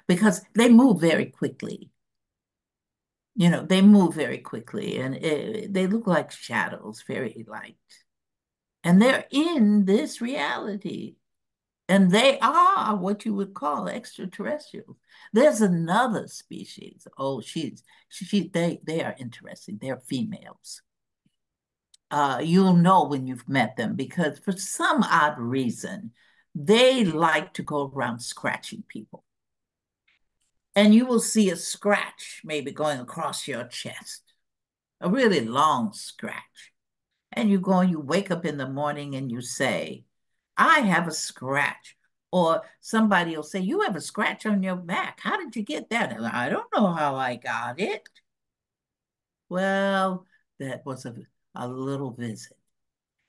because they move very quickly. You know, they move very quickly and it, they look like shadows, very light. And they're in this reality. And they are what you would call extraterrestrials. There's another species. Oh, she's she, they they are interesting. They're females uh, you'll know when you've met them because for some odd reason, they like to go around scratching people. and you will see a scratch maybe going across your chest, a really long scratch. And you go and you wake up in the morning and you say, I have a scratch. Or somebody will say, You have a scratch on your back. How did you get that? I don't know how I got it. Well, that was a, a little visit.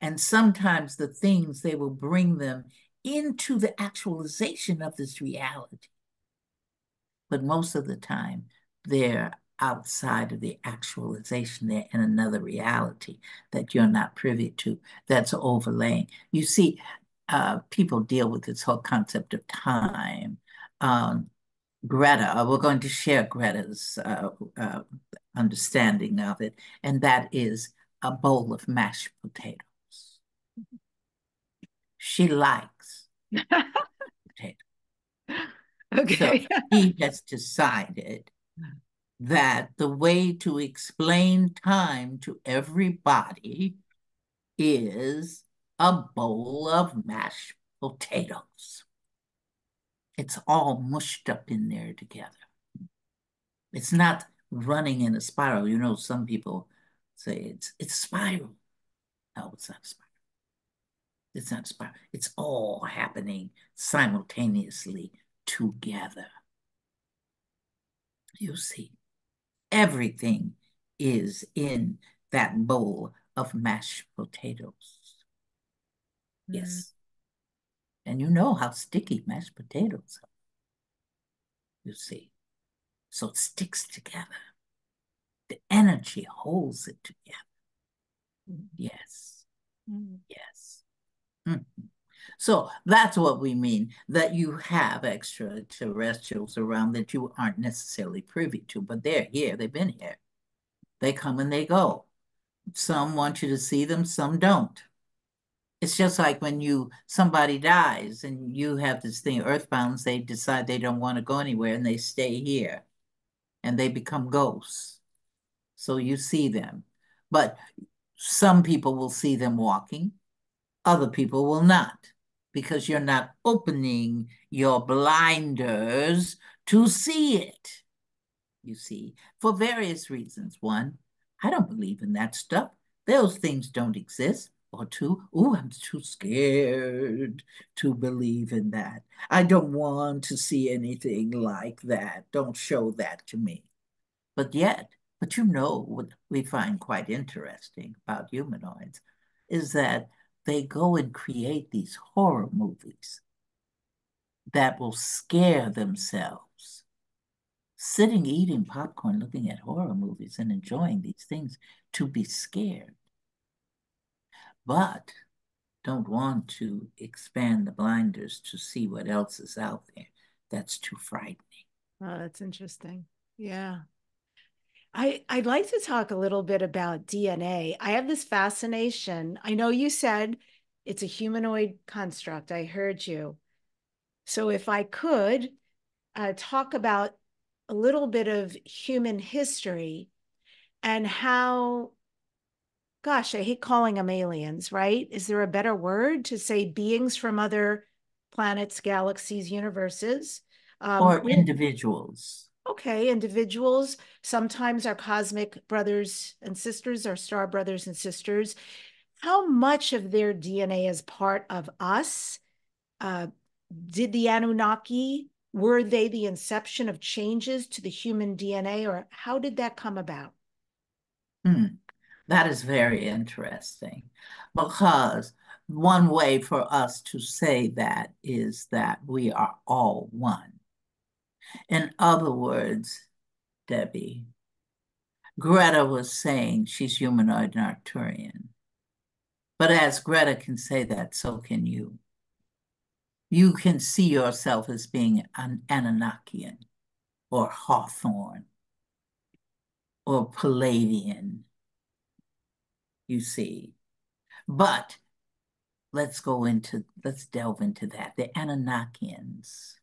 And sometimes the things, they will bring them into the actualization of this reality. But most of the time, they're outside of the actualization. They're in another reality that you're not privy to, that's overlaying. You see, uh, people deal with this whole concept of time. Um, Gretta, we're going to share Gretta's uh, uh, understanding of it, and that is a bowl of mashed potatoes. She likes potatoes. Okay. So he has decided that the way to explain time to everybody is a bowl of mashed potatoes. It's all mushed up in there together. It's not running in a spiral. You know, some people say it's it's spiral. No, it's not spiral. It's not spiral. It's all happening simultaneously together. You see, everything is in that bowl of mashed potatoes. Mm. Yes. And you know how sticky mashed potatoes are. You see. So it sticks together. The energy holds it together. Mm. Yes. Mm. Yes. Mm. So that's what we mean that you have extraterrestrials around that you aren't necessarily privy to, but they're here, they've been here. They come and they go. Some want you to see them, some don't. It's just like when you somebody dies and you have this thing, earthbounds, they decide they don't want to go anywhere and they stay here and they become ghosts. So you see them. But some people will see them walking, other people will not because you're not opening your blinders to see it. You see, for various reasons. One, I don't believe in that stuff. Those things don't exist. Or two, oh, I'm too scared to believe in that. I don't want to see anything like that. Don't show that to me. But yet, but you know what we find quite interesting about humanoids is that they go and create these horror movies that will scare themselves. Sitting eating popcorn, looking at horror movies and enjoying these things to be scared. But don't want to expand the blinders to see what else is out there. That's too frightening. Oh, that's interesting. Yeah. I, I'd like to talk a little bit about DNA. I have this fascination. I know you said it's a humanoid construct. I heard you. So if I could uh, talk about a little bit of human history and how, gosh, I hate calling them aliens, right? Is there a better word to say beings from other planets, galaxies, universes? Um, or individuals okay, individuals, sometimes our cosmic brothers and sisters, our star brothers and sisters, how much of their DNA is part of us? Uh, did the Anunnaki, were they the inception of changes to the human DNA, or how did that come about? Hmm. That is very interesting because one way for us to say that is that we are all one. In other words, Debbi, Gretta was saying she's humanoid and Arcturian. But as Gretta can say that, so can you. You can see yourself as being an Anunnakian or Hawthorne or Pleiadian, you see. But let's go into, let's delve into that. The Anunnakians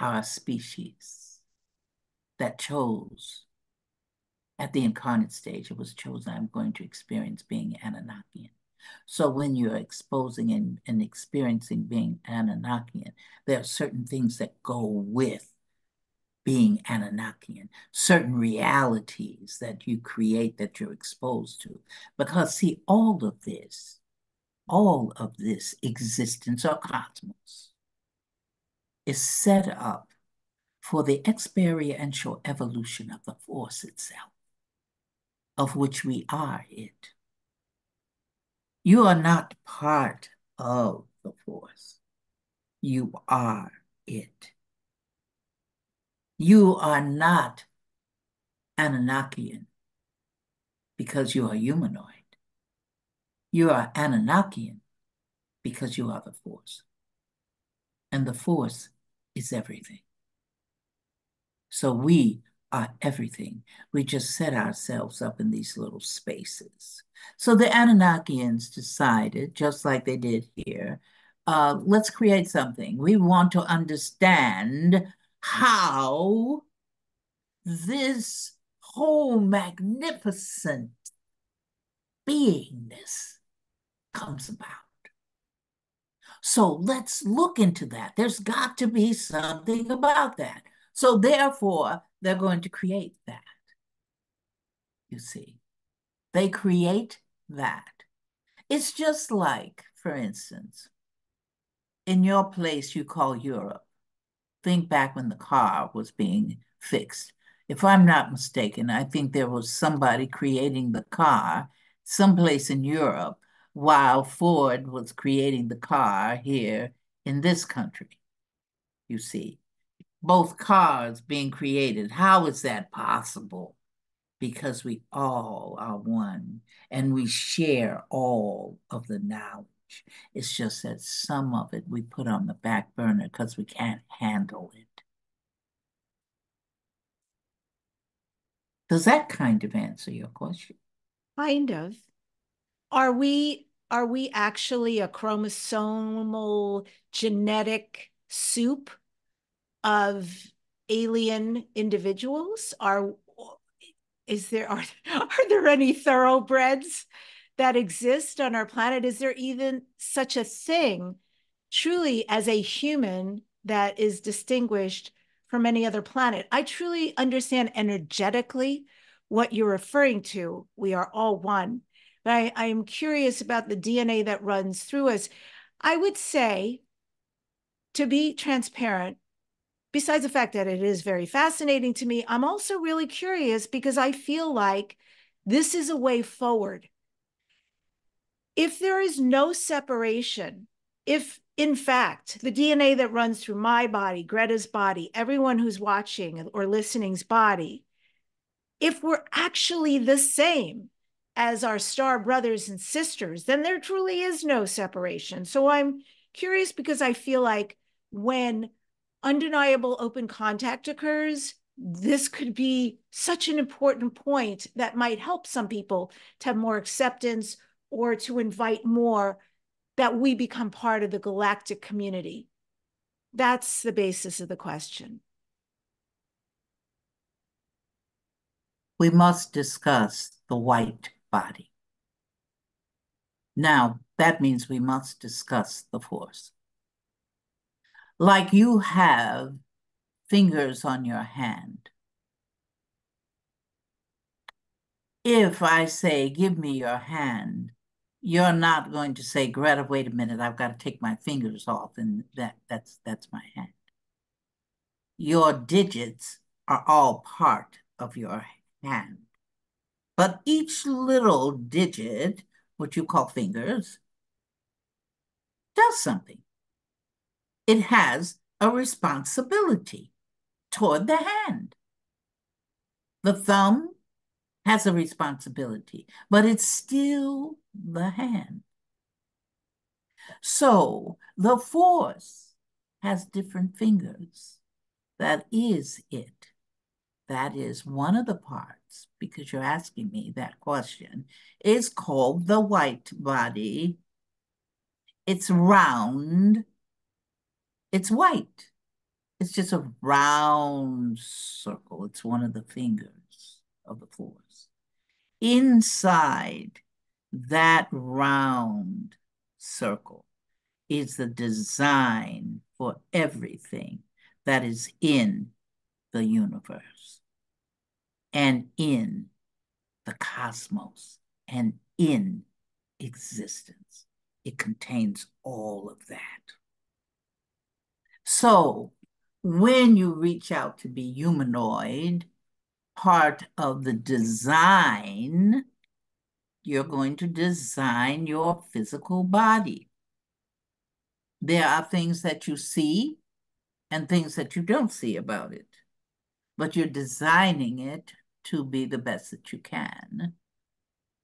are a species that chose at the incarnate stage, it was chosen, I'm going to experience being Anunnakian. So when you're exposing and, and experiencing being Anunnakian, there are certain things that go with being Anunnakian, certain realities that you create that you're exposed to. Because, see, all of this, all of this existence or cosmos is set up for the experiential evolution of the force itself, of which we are it. You are not part of the force. You are it. You are not Anunnakian because you are humanoid. You are Anunnakian because you are the force. And the force is everything. So we are everything. We just set ourselves up in these little spaces. So the Anunnakians decided, just like they did here, uh, let's create something. We want to understand how this whole magnificent beingness comes about. So let's look into that. There's got to be something about that. So therefore, they're going to create that. You see, they create that. It's just like, for instance, in your place you call Europe. Think back when the car was being fixed. If I'm not mistaken, I think there was somebody creating the car someplace in Europe while Ford was creating the car here in this country. You see, both cars being created. How is that possible? Because we all are one and we share all of the knowledge. It's just that some of it we put on the back burner because we can't handle it. Does that kind of answer your question? Kind of. Are we are we actually a chromosomal genetic soup of alien individuals? Are is there are, are there any thoroughbreds that exist on our planet? Is there even such a thing truly as a human that is distinguished from any other planet? I truly understand energetically what you're referring to. We are all one. But I, I am curious about the DNA that runs through us. I would say, to be transparent, besides the fact that it is very fascinating to me, I'm also really curious because I feel like this is a way forward if there is no separation, if in fact the DNA that runs through my body, Gretta's body, everyone who's watching or listening's body, if we're actually the same as our star brothers and sisters, then there truly is no separation. So I'm curious because I feel like when undeniable open contact occurs, this could be such an important point that might help some people to have more acceptance or to invite more that we become part of the galactic community? That's the basis of the question. We must discuss the white body. Now, that means we must discuss the force. Like you have fingers on your hand, if I say, give me your hand, you're not going to say, Gretta, wait a minute, I've got to take my fingers off, and that that's that's my hand. Your digits are all part of your hand. But each little digit, what you call fingers, does something. It has a responsibility toward the hand. The thumb has a responsibility, but it's still the hand. So the force has different fingers. That is it. That is one of the parts, because you're asking me that question, is called the white body. It's round. It's white. It's just a round circle. It's one of the fingers of the force inside that round circle is the design for everything that is in the universe and in the cosmos and in existence. It contains all of that. So when you reach out to be humanoid, part of the design, you're going to design your physical body. There are things that you see and things that you don't see about it, but you're designing it to be the best that you can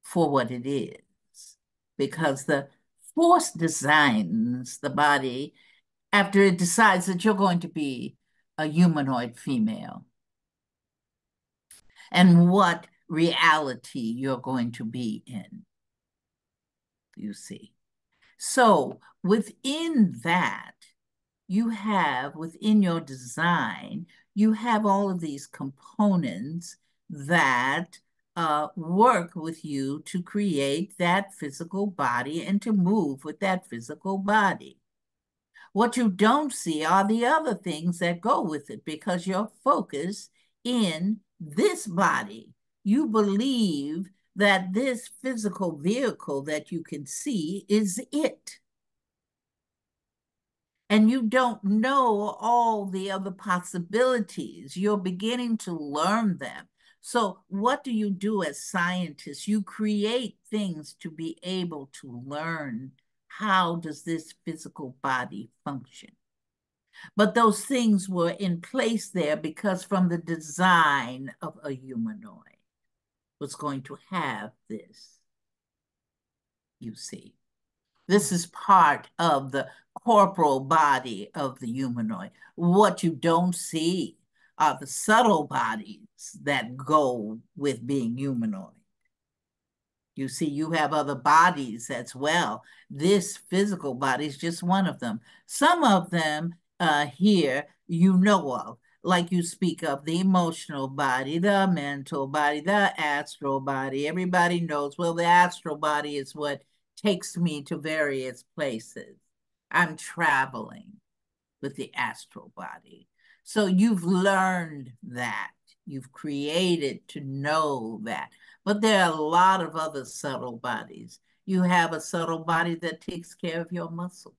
for what it is. Because the force designs the body after it decides that you're going to be a humanoid female and what reality you're going to be in. You see. So within that, you have within your design, you have all of these components that uh, work with you to create that physical body and to move with that physical body. What you don't see are the other things that go with it because you're focused in this body. You believe that this physical vehicle that you can see is it. And you don't know all the other possibilities. You're beginning to learn them. So, what do you do as scientists? You create things to be able to learn how does this physical body function. But those things were in place there because from the design of a humanoid was going to have this, you see. This is part of the corporal body of the humanoid. What you don't see are the subtle bodies that go with being humanoid. You see, you have other bodies as well. This physical body is just one of them. Some of them uh, here you know of, like you speak of the emotional body, the mental body, the astral body. Everybody knows, well, the astral body is what takes me to various places. I'm traveling with the astral body. So you've learned that. You've created to know that. But there are a lot of other subtle bodies. You have a subtle body that takes care of your muscles.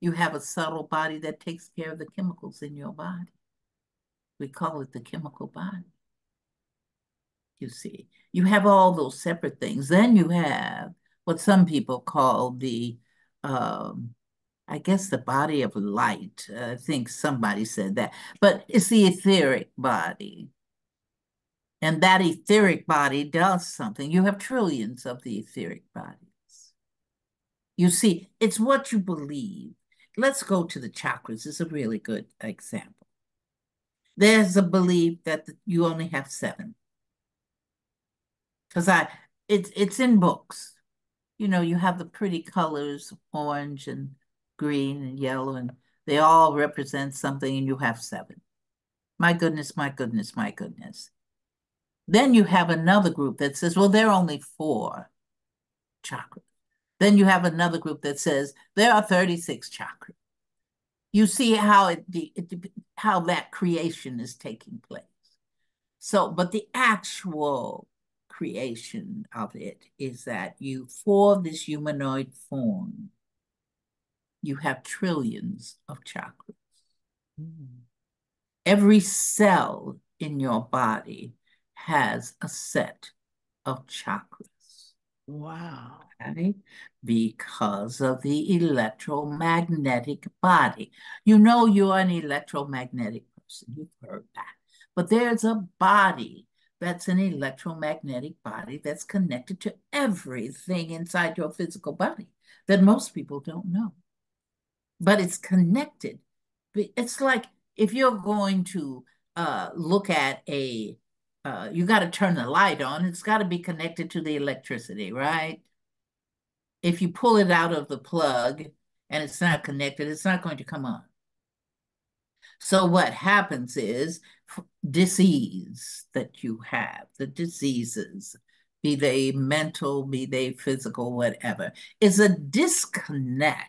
You have a subtle body that takes care of the chemicals in your body. We call it the chemical body. You see, you have all those separate things. Then you have what some people call the um, I guess the body of light. I think somebody said that, but it's the etheric body. And that etheric body does something. You have trillions of the etheric bodies. You see, it's what you believe. Let's go to the chakras. It's a really good example. There's a belief that you only have seven. Because I it's it's in books. You know, you have the pretty colors, orange and green and yellow, and they all represent something, and you have seven. My goodness, my goodness, my goodness. Then you have another group that says, well, there are only four chakras. Then you have another group that says there are 36 chakras. You see how it, it how that creation is taking place. So, but the actual creation of it is that you, for this humanoid form, you have trillions of chakras. Mm. Every cell in your body has a set of chakras. Wow. Okay? Because of the electromagnetic body. You know you're an electromagnetic person. You've heard that. But there's a body that's an electromagnetic body that's connected to everything inside your physical body that most people don't know but it's connected. It's like if you're going to uh, look at a, uh, you got to turn the light on, it's got to be connected to the electricity, right? If you pull it out of the plug and it's not connected, it's not going to come on. So what happens is disease that you have, the diseases, be they mental, be they physical, whatever, is a disconnect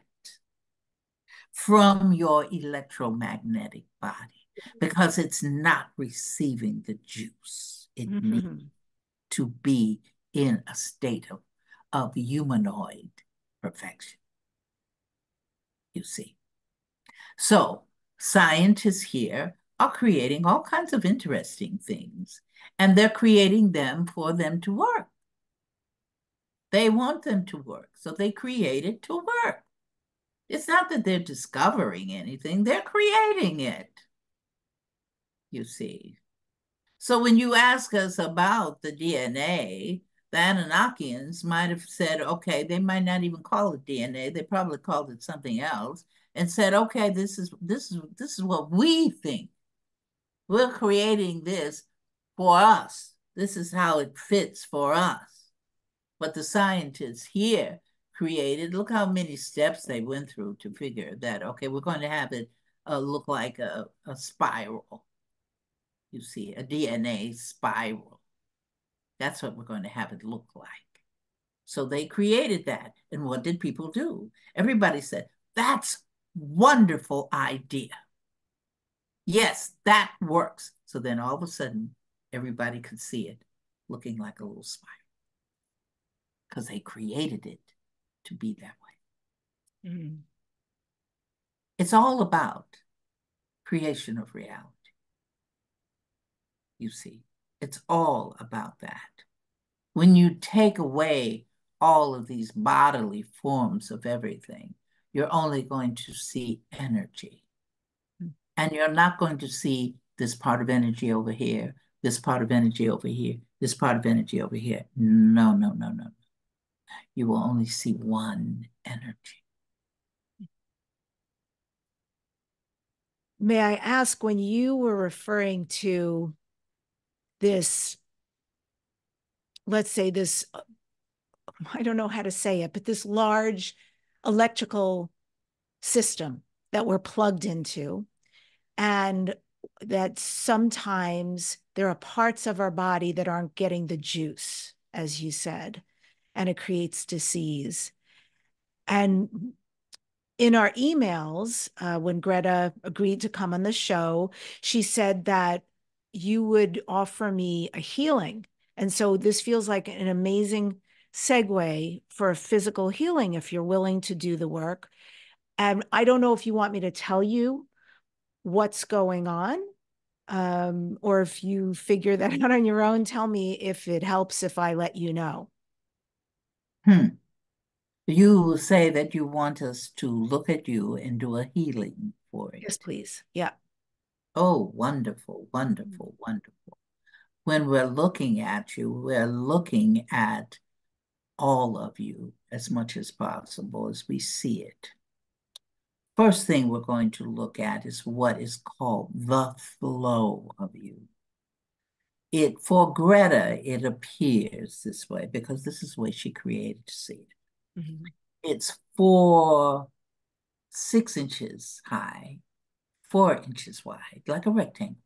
from your electromagnetic body. Because it's not receiving the juice it mm-hmm. needs to be in a state of, of humanoid perfection. You see. So scientists here are creating all kinds of interesting things, and they're creating them for them to work. They want them to work, so they create it to work. It's not that they're discovering anything, they're creating it. You see. So when you ask us about the DNA, the Anunnakians might have said, okay, they might not even call it DNA. They probably called it something else and said, okay, this is this is this is what we think. We're creating this for us. This is how it fits for us. But the scientists here created, look how many steps they went through to figure that, okay, we're going to have it uh, look like a, a spiral. You see, a DNA spiral. That's what we're going to have it look like. So they created that. And what did people do? Everybody said, that's wonderful idea. Yes, that works. So then all of a sudden, everybody could see it looking like a little spiral because they created it to be that way. Mm. It's all about creation of reality. You see, it's all about that. When you take away all of these bodily forms of everything, you're only going to see energy. And you're not going to see this part of energy over here, this part of energy over here, this part of energy over here. No, no, no, no you will only see one energy. May I ask, when you were referring to this, let's say this, I don't know how to say it, but this large electrical system that we're plugged into, and that sometimes there are parts of our body that aren't getting the juice, as you said and it creates disease. And in our emails, uh, when Gretta agreed to come on the show, she said that you would offer me a healing. And so this feels like an amazing segue for a physical healing if you're willing to do the work. And I don't know if you want me to tell you what's going on um, or if you figure that out on your own. Tell me if it helps if I let you know. Hmm. You say that you want us to look at you and do a healing for it. Yes, please. Yeah. Oh, wonderful, wonderful, wonderful. When we're looking at you, we're looking at all of you as much as possible as we see it. First thing we're going to look at is what is called the flow of you it for Gretta, it appears this way because this is the way she created to see it. Mm-hmm. It's four, six inches high, four inches wide, like a rectangle.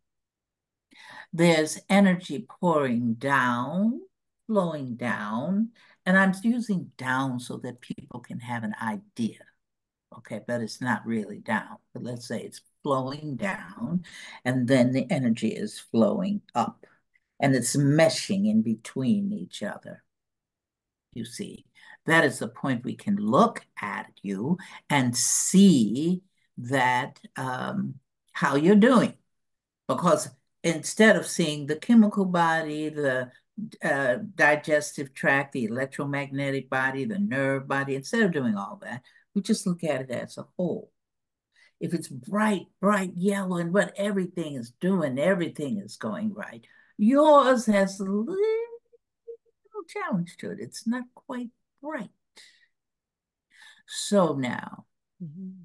There's energy pouring down, flowing down, and I'm using down so that people can have an idea. Okay, but it's not really down. But let's say it's flowing down, and then the energy is flowing up and it's meshing in between each other. You see, that is the point we can look at you and see that um, how you're doing. Because instead of seeing the chemical body, the uh, digestive tract, the electromagnetic body, the nerve body, instead of doing all that, we just look at it as a whole. If it's bright, bright yellow and what everything is doing, everything is going right. Yours has a little challenge to it. It's not quite bright. So now, mm-hmm.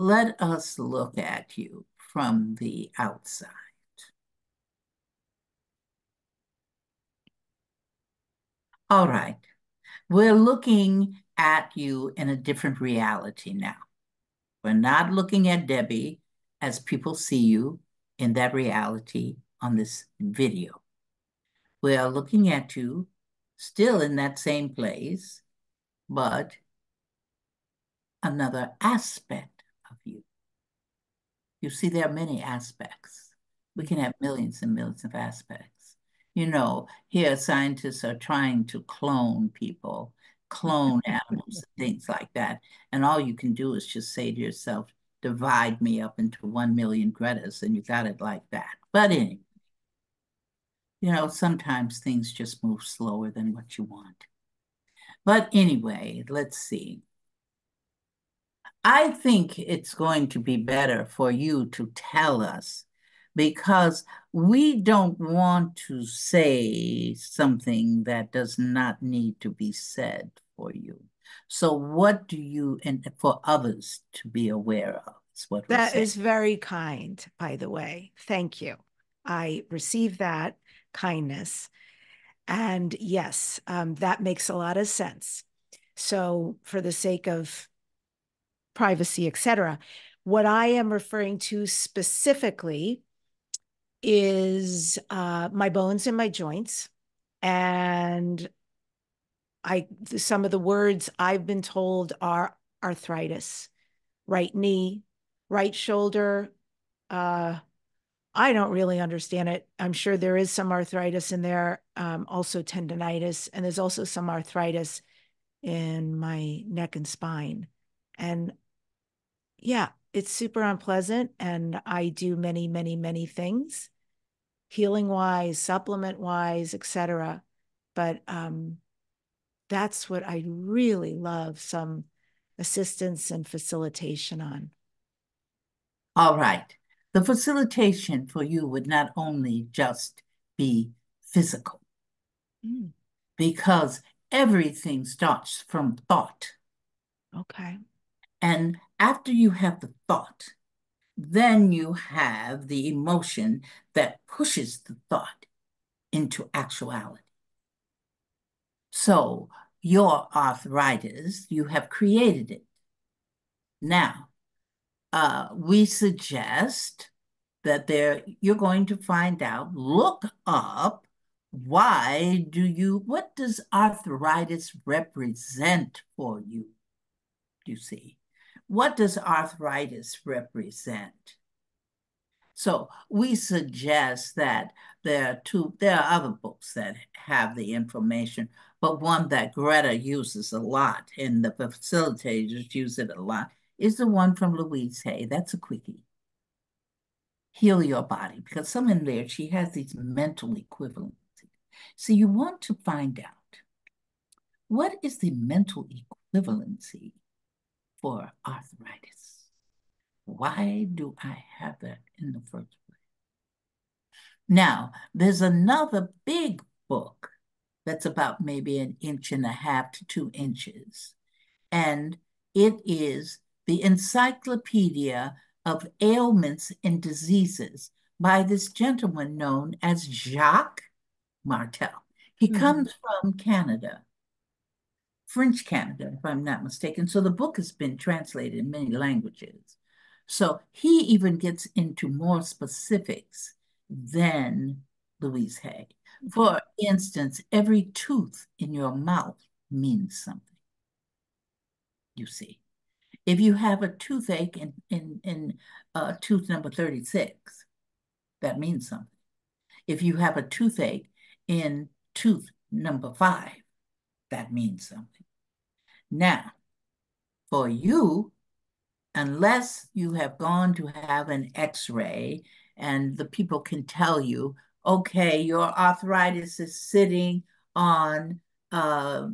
Let us look at you from the outside. All right. We're looking at you in a different reality now. We're not looking at Debbi as people see you in that reality on this video. We are looking at you still in that same place, but another aspect of you. You see, there are many aspects. We can have millions and millions of aspects. You know, here scientists are trying to clone people, clone animals, and things like that. And all you can do is just say to yourself, divide me up into 1 million Grettas, and you got it like that. But anyway, you know, sometimes things just move slower than what you want. But anyway, let's see. I think it's going to be better for you to tell us because we don't want to say something that does not need to be said for you. So what do you, and for others to be aware of? Is what that is very kind, by the way. Thank you. I received that kindness. And yes, um, that makes a lot of sense. So, for the sake of privacy, etc., what I am referring to specifically is uh, my bones and my joints, and I some of the words I've been told are arthritis, right knee, right shoulder, uh, I don't really understand it. I'm sure there is some arthritis in there, um, also tendonitis, and there's also some arthritis in my neck and spine. And yeah, it's super unpleasant. And I do many, many, many things, healing wise, supplement wise, etc. But um, that's what I really love some assistance and facilitation on. All right the facilitation for you would not only just be physical, mm. because everything starts from thought. Okay. And after you have the thought, then you have the emotion that pushes the thought into actuality. So your arthritis, you have created it. Now, uh, we suggest that there you're going to find out, look up why do you, what does arthritis represent for you? Do You see, what does arthritis represent? So we suggest that there are two, there are other books that have the information, but one that Gretta uses a lot and the facilitators use it a lot is the one from Louise Hay. That's a quickie. Heal your body, because some in there, she has these mental equivalencies. So you want to find out what is the mental equivalency for arthritis? Why do I have that in the first place? Now, there's another big book that's about maybe an inch and a half to two inches. And it is the Encyclopedia of Ailments and Diseases by this gentleman known as Jacques Martel. He mm -hmm. comes from Canada, French Canada, if I'm not mistaken. So the book has been translated in many languages. So he even gets into more specifics than Louise Hay. For instance, every tooth in your mouth means something. You see. If you have a toothache in, in, in uh, tooth number 36, that means something. If you have a toothache in tooth number five, that means something. Now, for you, unless you have gone to have an x-ray and the people can tell you, okay, your arthritis is sitting on uh,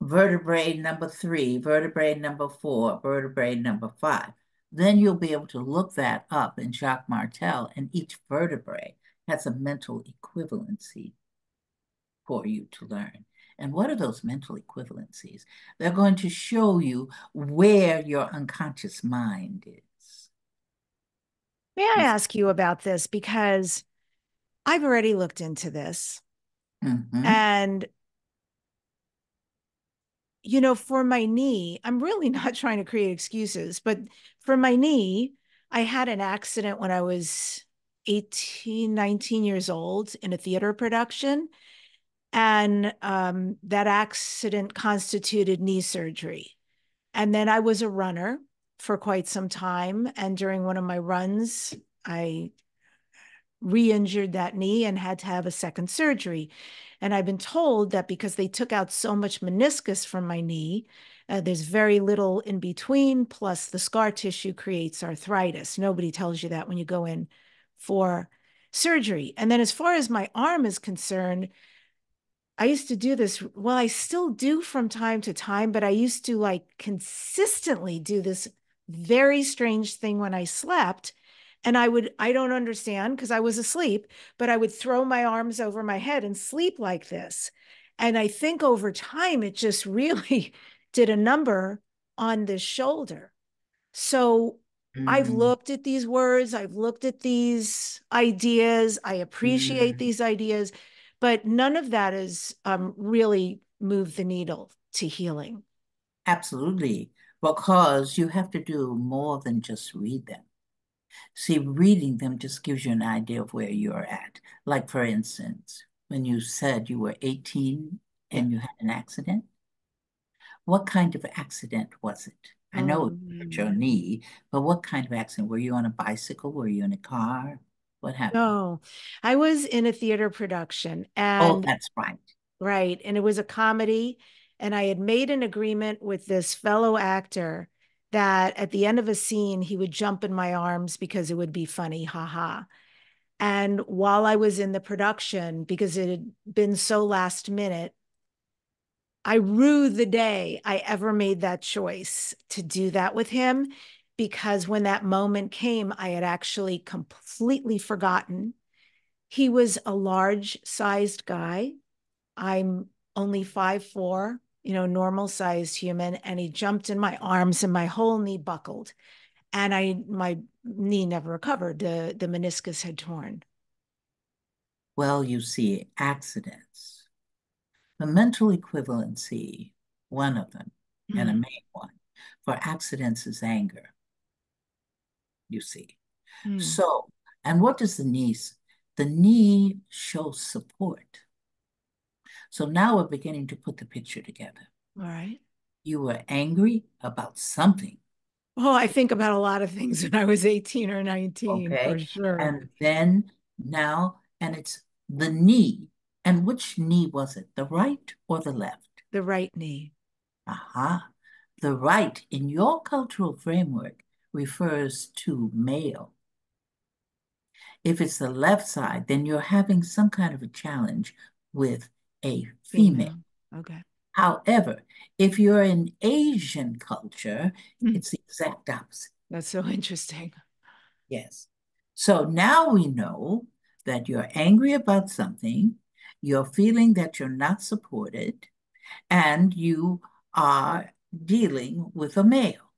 vertebrae number three, vertebrae number four, vertebrae number five. Then you'll be able to look that up in Jacques Martel, and each vertebrae has a mental equivalency for you to learn. And what are those mental equivalencies? They're going to show you where your unconscious mind is. May I ask you about this? Because I've already looked into this. Mm -hmm. And you know, for my knee, I'm really not trying to create excuses, but for my knee, I had an accident when I was 18, 19 years old in a theater production. And um, that accident constituted knee surgery. And then I was a runner for quite some time. And during one of my runs, I re injured that knee and had to have a second surgery. And I've been told that because they took out so much meniscus from my knee, uh, there's very little in between, plus the scar tissue creates arthritis. Nobody tells you that when you go in for surgery. And then, as far as my arm is concerned, I used to do this. Well, I still do from time to time, but I used to like consistently do this very strange thing when I slept. And I would, I don't understand because I was asleep, but I would throw my arms over my head and sleep like this. And I think over time, it just really did a number on this shoulder. So mm. I've looked at these words, I've looked at these ideas, I appreciate mm. these ideas, but none of that has um, really moved the needle to healing. Absolutely, because you have to do more than just read them. See, reading them just gives you an idea of where you're at. Like, for instance, when you said you were 18 and you had an accident, what kind of accident was it? I know it hurt your mm. knee, but what kind of accident? Were you on a bicycle? Were you in a car? What happened? No, I was in a theater production. Oh, and oh, that's right. Right. And it was a comedy. And I had made an agreement with this fellow actor that at the end of a scene, he would jump in my arms because it would be funny. Ha ha. And while I was in the production, because it had been so last minute, I rue the day I ever made that choice to do that with him because when that moment came, I had actually completely forgotten. He was a large sized guy. I'm only five four, you know, normal sized human. And he jumped in my arms and my whole knee buckled. And I my knee never recovered. The the meniscus had torn. Well, you see, accidents the mental equivalency, one of them, mm-hmm. and a mm-hmm. main one, for accidents is anger. You see. Mm. So, and what does the knee? The knee shows support. So now we're beginning to put the picture together. All right. You were angry about something. Oh, I think about a lot of things when I was 18 or 19, okay. for sure. And then now, and it's the knee and which knee was it, the right or the left? The right knee. Aha. The right in your cultural framework refers to male. If it's the left side, then you're having some kind of a challenge with a female. female. Okay. However, if you're in Asian culture, mm. it's the exact opposite. That's so interesting. Yes. So now we know that you're angry about something, you're feeling that you're not supported, and you are dealing with a male.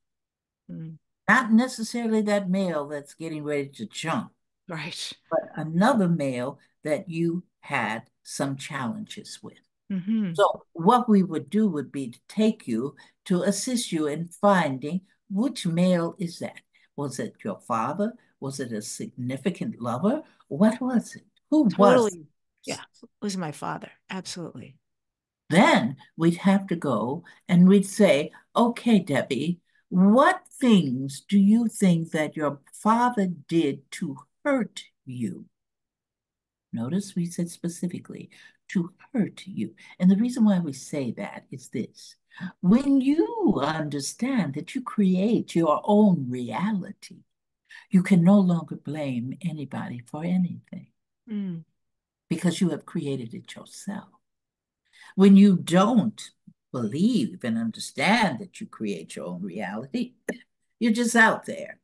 Mm. Not necessarily that male that's getting ready to jump. Right. But another male that you had some challenges with. Mm-hmm. So, what we would do would be to take you to assist you in finding which male is that? Was it your father? Was it a significant lover? What was it? Who totally. was yeah, it was my father. Absolutely. Then we'd have to go and we'd say, okay, Debbi, what things do you think that your father did to hurt you? Notice we said specifically to hurt you. And the reason why we say that is this when you understand that you create your own reality, you can no longer blame anybody for anything. Mm because you have created it yourself. When you don't believe and understand that you create your own reality, you're just out there.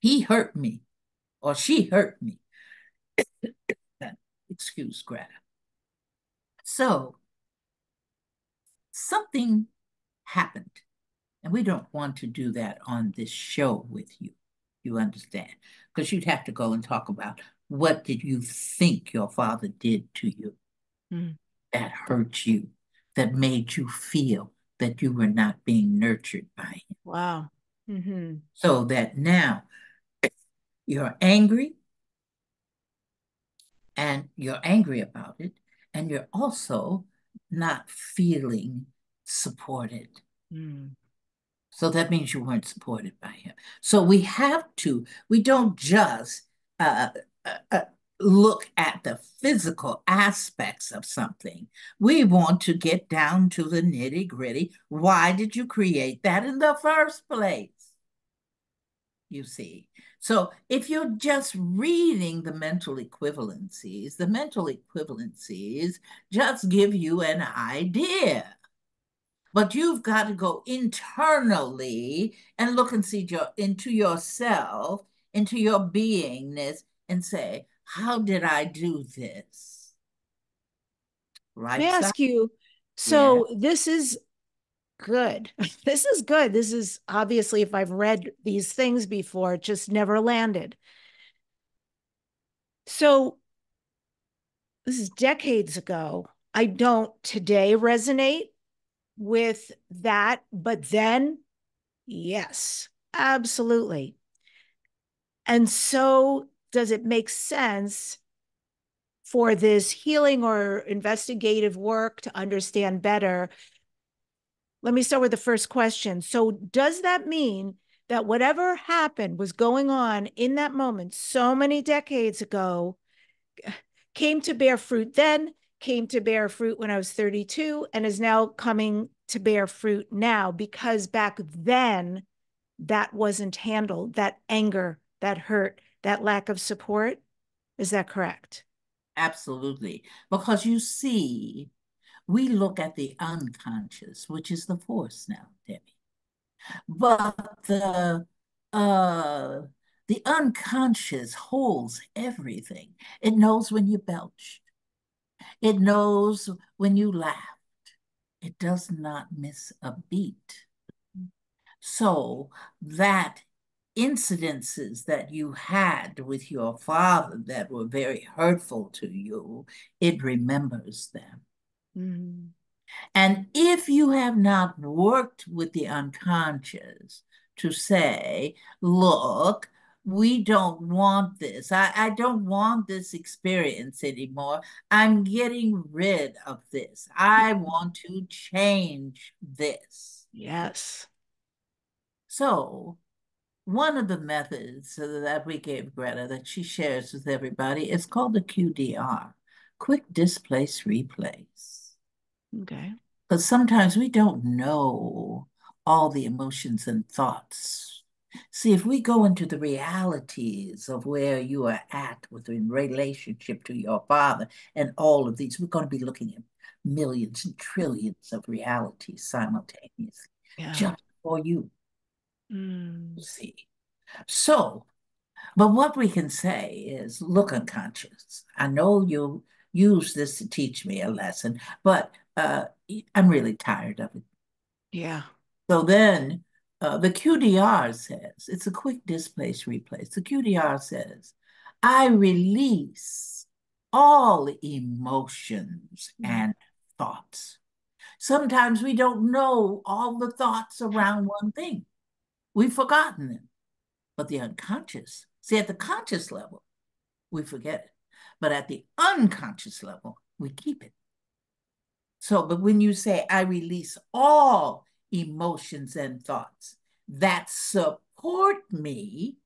He hurt me or she hurt me. Excuse Gretta. So something happened, and we don't want to do that on this show with you. You understand? Because you'd have to go and talk about what did you think your father did to you mm. that hurt you, that made you feel that you were not being nurtured by him? Wow. Mm-hmm. So that now you're angry and you're angry about it, and you're also not feeling supported. Mm. So that means you weren't supported by him. So we have to, we don't just uh, uh, uh, look at the physical aspects of something. We want to get down to the nitty gritty. Why did you create that in the first place? You see. So if you're just reading the mental equivalencies, the mental equivalencies just give you an idea. But you've got to go internally and look and see your, into yourself, into your beingness, and say, how did I do this? Right. Let me ask you. So yeah. this is good. This is good. This is obviously, if I've read these things before, it just never landed. So this is decades ago. I don't today resonate with that. But then, yes, absolutely. And so, does it make sense for this healing or investigative work to understand better? Let me start with the first question. So, does that mean that whatever happened was going on in that moment so many decades ago came to bear fruit then came to bear fruit when I was 32 and is now coming to bear fruit now because back then that wasn't handled, that anger, that hurt, that lack of support. Is that correct? Absolutely. Because you see, we look at the unconscious, which is the force now, Debbi. But the uh the unconscious holds everything. It knows when you belched. It knows when you laughed. It does not miss a beat. So that incidences that you had with your father that were very hurtful to you, it remembers them. Mm. And if you have not worked with the unconscious to say, look, we don't want this. I, I don't want this experience anymore. I'm getting rid of this. I want to change this. Yes. So, one of the methods that we gave Gretta that she shares with everybody is called the QDR quick displace replace. Okay. Because sometimes we don't know all the emotions and thoughts See, if we go into the realities of where you are at with in relationship to your father and all of these, we're going to be looking at millions and trillions of realities simultaneously yeah. just for you. Mm. See. So, but what we can say is look unconscious. I know you'll use this to teach me a lesson, but uh, I'm really tired of it. Yeah. So then uh, the QDR says, it's a quick displace replace. The QDR says, I release all emotions mm. and thoughts. Sometimes we don't know all the thoughts around one thing. We've forgotten them. But the unconscious, see, at the conscious level, we forget it. But at the unconscious level, we keep it. So, but when you say, I release all emotions and thoughts that support me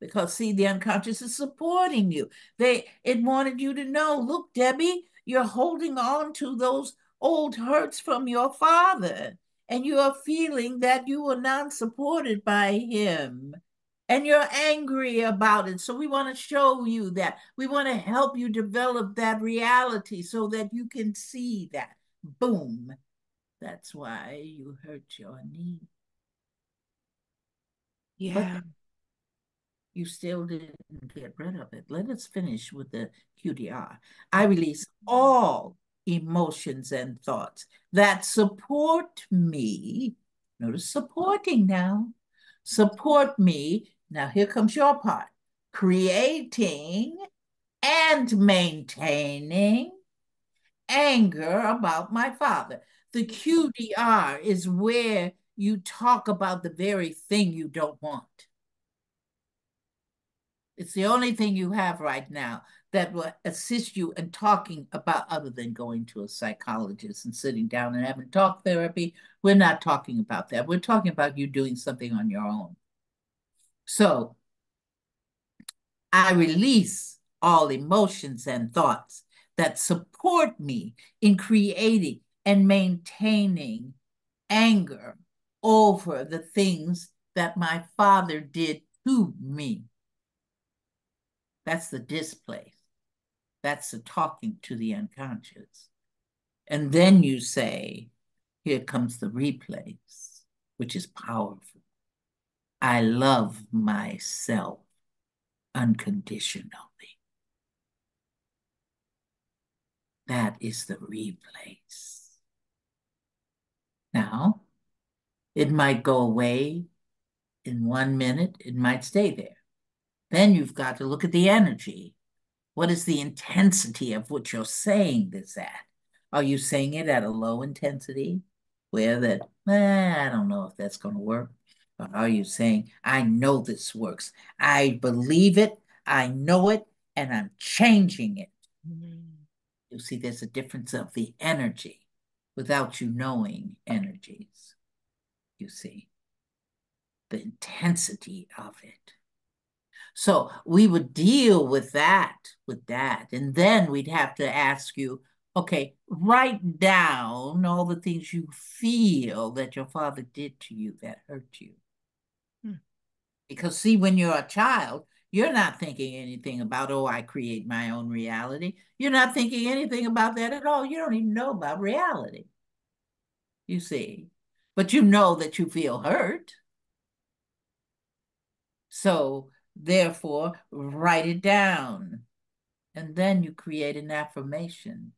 because see the unconscious is supporting you they it wanted you to know look debbi you're holding on to those old hurts from your father and you are feeling that you were not supported by him and you're angry about it so we want to show you that we want to help you develop that reality so that you can see that boom that's why you hurt your knee. Yeah. But you still didn't get rid of it. Let us finish with the QDR. I release mm-hmm. all emotions and thoughts that support me. Notice supporting now. Support me. Now, here comes your part creating and maintaining anger about my father. The QDR is where you talk about the very thing you don't want. It's the only thing you have right now. That will assist you in talking about other than going to a psychologist and sitting down and having talk therapy. We're not talking about that. We're talking about you doing something on your own. So I release all emotions and thoughts that support me in creating and maintaining anger over the things that my father did to me. That's the display. That's the talking to the unconscious. And then you say, here comes the replays, which is powerful. I love myself unconditionally. That is the replays. Now, it might go away in one minute, it might stay there. Then you've got to look at the energy. What is the intensity of what you're saying this at? Are you saying it at a low intensity where that, eh, I don't know if that's going to work? Or are you saying, I know this works. I believe it, I know it, and I'm changing it. Mm-hmm. You see, there's a difference of the energy without you knowing energies. You see, the intensity of it. So we would deal with that, with that. And then we'd have to ask you, okay, write down all the things you feel that your father did to you that hurt you. Hmm. Because, see, when you're a child, you're not thinking anything about, oh, I create my own reality. You're not thinking anything about that at all. You don't even know about reality. You see, but you know that you feel hurt. So, therefore, write it down. And then you create an affirmation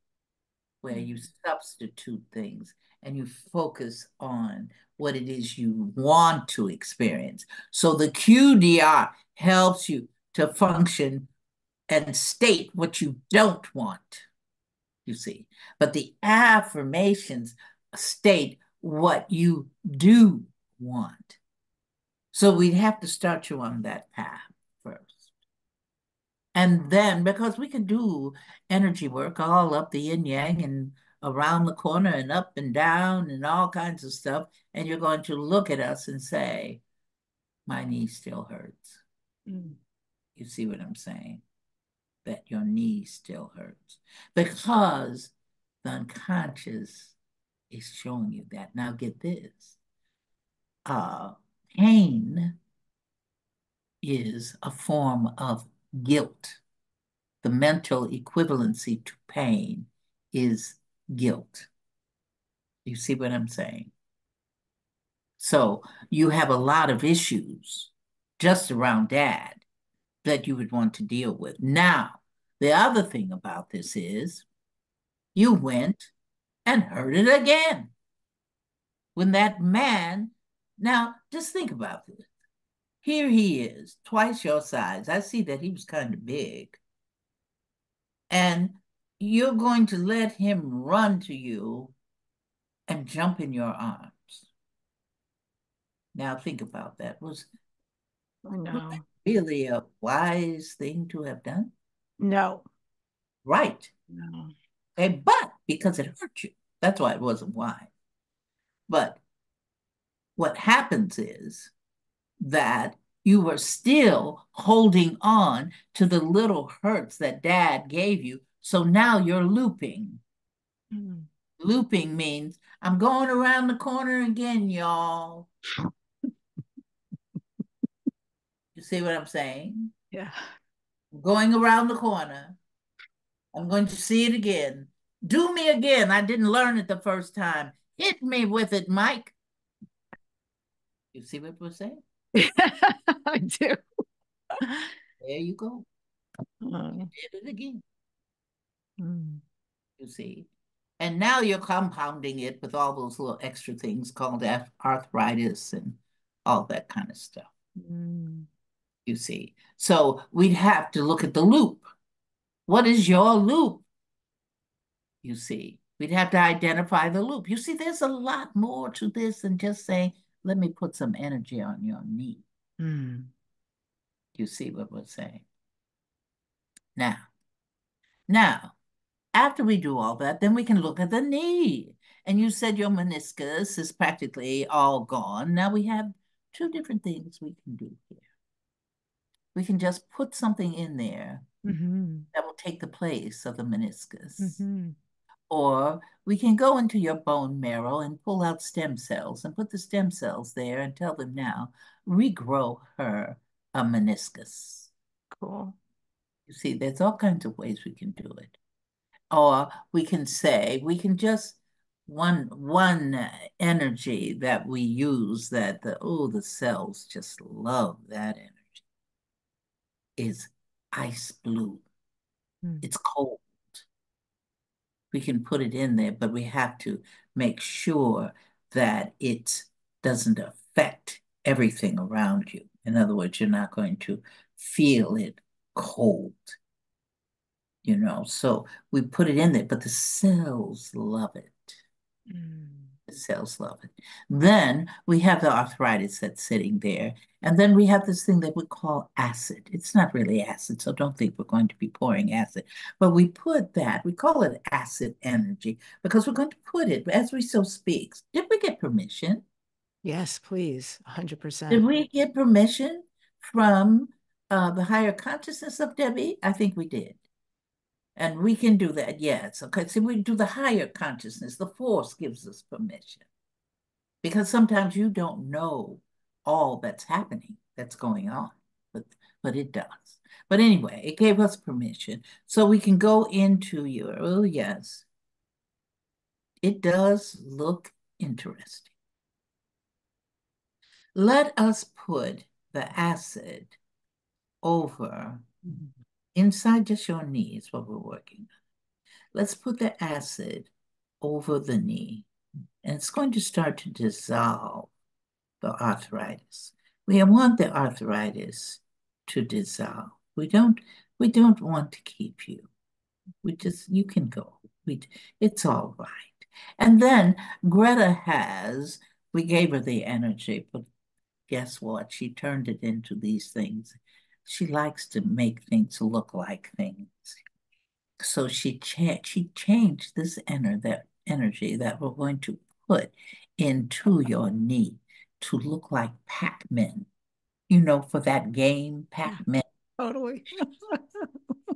where you mm-hmm. substitute things and you focus on what it is you want to experience. So the QDR helps you to function and state what you don't want, you see. But the affirmations state what you do want. So we'd have to start you on that path. And then, because we can do energy work all up the yin yang and around the corner and up and down and all kinds of stuff, and you're going to look at us and say, My knee still hurts. Mm. You see what I'm saying? That your knee still hurts because the unconscious is showing you that. Now, get this uh, pain is a form of guilt. The mental equivalency to pain is guilt. You see what I'm saying? So you have a lot of issues just around dad that you would want to deal with. Now, the other thing about this is you went and heard it again. When that man, now just think about this. Here he is, twice your size. I see that he was kind of big. And you're going to let him run to you and jump in your arms. Now think about that. Was no. really a wise thing to have done? No. Right. No. Okay, but because it hurt you, that's why it wasn't wise. But what happens is that you were still holding on to the little hurts that dad gave you. So now you're looping. Mm. Looping means I'm going around the corner again, y'all. you see what I'm saying? Yeah. going around the corner. I'm going to see it again. Do me again. I didn't learn it the first time. Hit me with it, Mike. You see what we're saying? I do. There you go. Uh, you did it again. Mm. You see. And now you're compounding it with all those little extra things called arthritis and all that kind of stuff. Mm. You see. So we'd have to look at the loop. What is your loop? You see, we'd have to identify the loop. You see, there's a lot more to this than just saying, let me put some energy on your knee. Mm. You see what we're saying? Now, Now, after we do all that, then we can look at the knee. And you said your meniscus is practically all gone. Now we have two different things we can do here. We can just put something in there mm-hmm. that will take the place of the meniscus. Mm-hmm. Or we can go into your bone marrow and pull out stem cells and put the stem cells there and tell them now, regrow her a meniscus. Cool. You see, there's all kinds of ways we can do it. Or we can say, we can just one one energy that we use that the oh the cells just love that energy is ice blue. Mm. It's cold. We can put it in there, but we have to make sure that it doesn't affect everything around you. In other words, you're not going to feel it cold. You know, so we put it in there, but the cells love it. Mm. Cells love it. Then we have the arthritis that's sitting there. And then we have this thing that we call acid. It's not really acid, so don't think we're going to be pouring acid. But we put that, we call it acid energy because we're going to put it as we so speak. Did we get permission? Yes, please. 100%. Did we get permission from uh, the higher consciousness of Debbi? I think we did. And we can do that, yes. Okay, so we do the higher consciousness. The force gives us permission. Because sometimes you don't know all that's happening, that's going on, but, but it does. But anyway, it gave us permission. So we can go into your, oh yes, it does look interesting. Let us put the acid over mm -hmm inside just your knee is what we're working on. Let's put the acid over the knee, and it's going to start to dissolve the arthritis. We want the arthritis to dissolve. We don't we don't want to keep you. We just you can go. We it's all right. And then Gretta has, we gave her the energy, but guess what? She turned it into these things she likes to make things look like things. So she cha- she changed this ener- that energy that we're going to put into your knee to look like Pac-Man. You know, for that game, Pac-Man. Totally.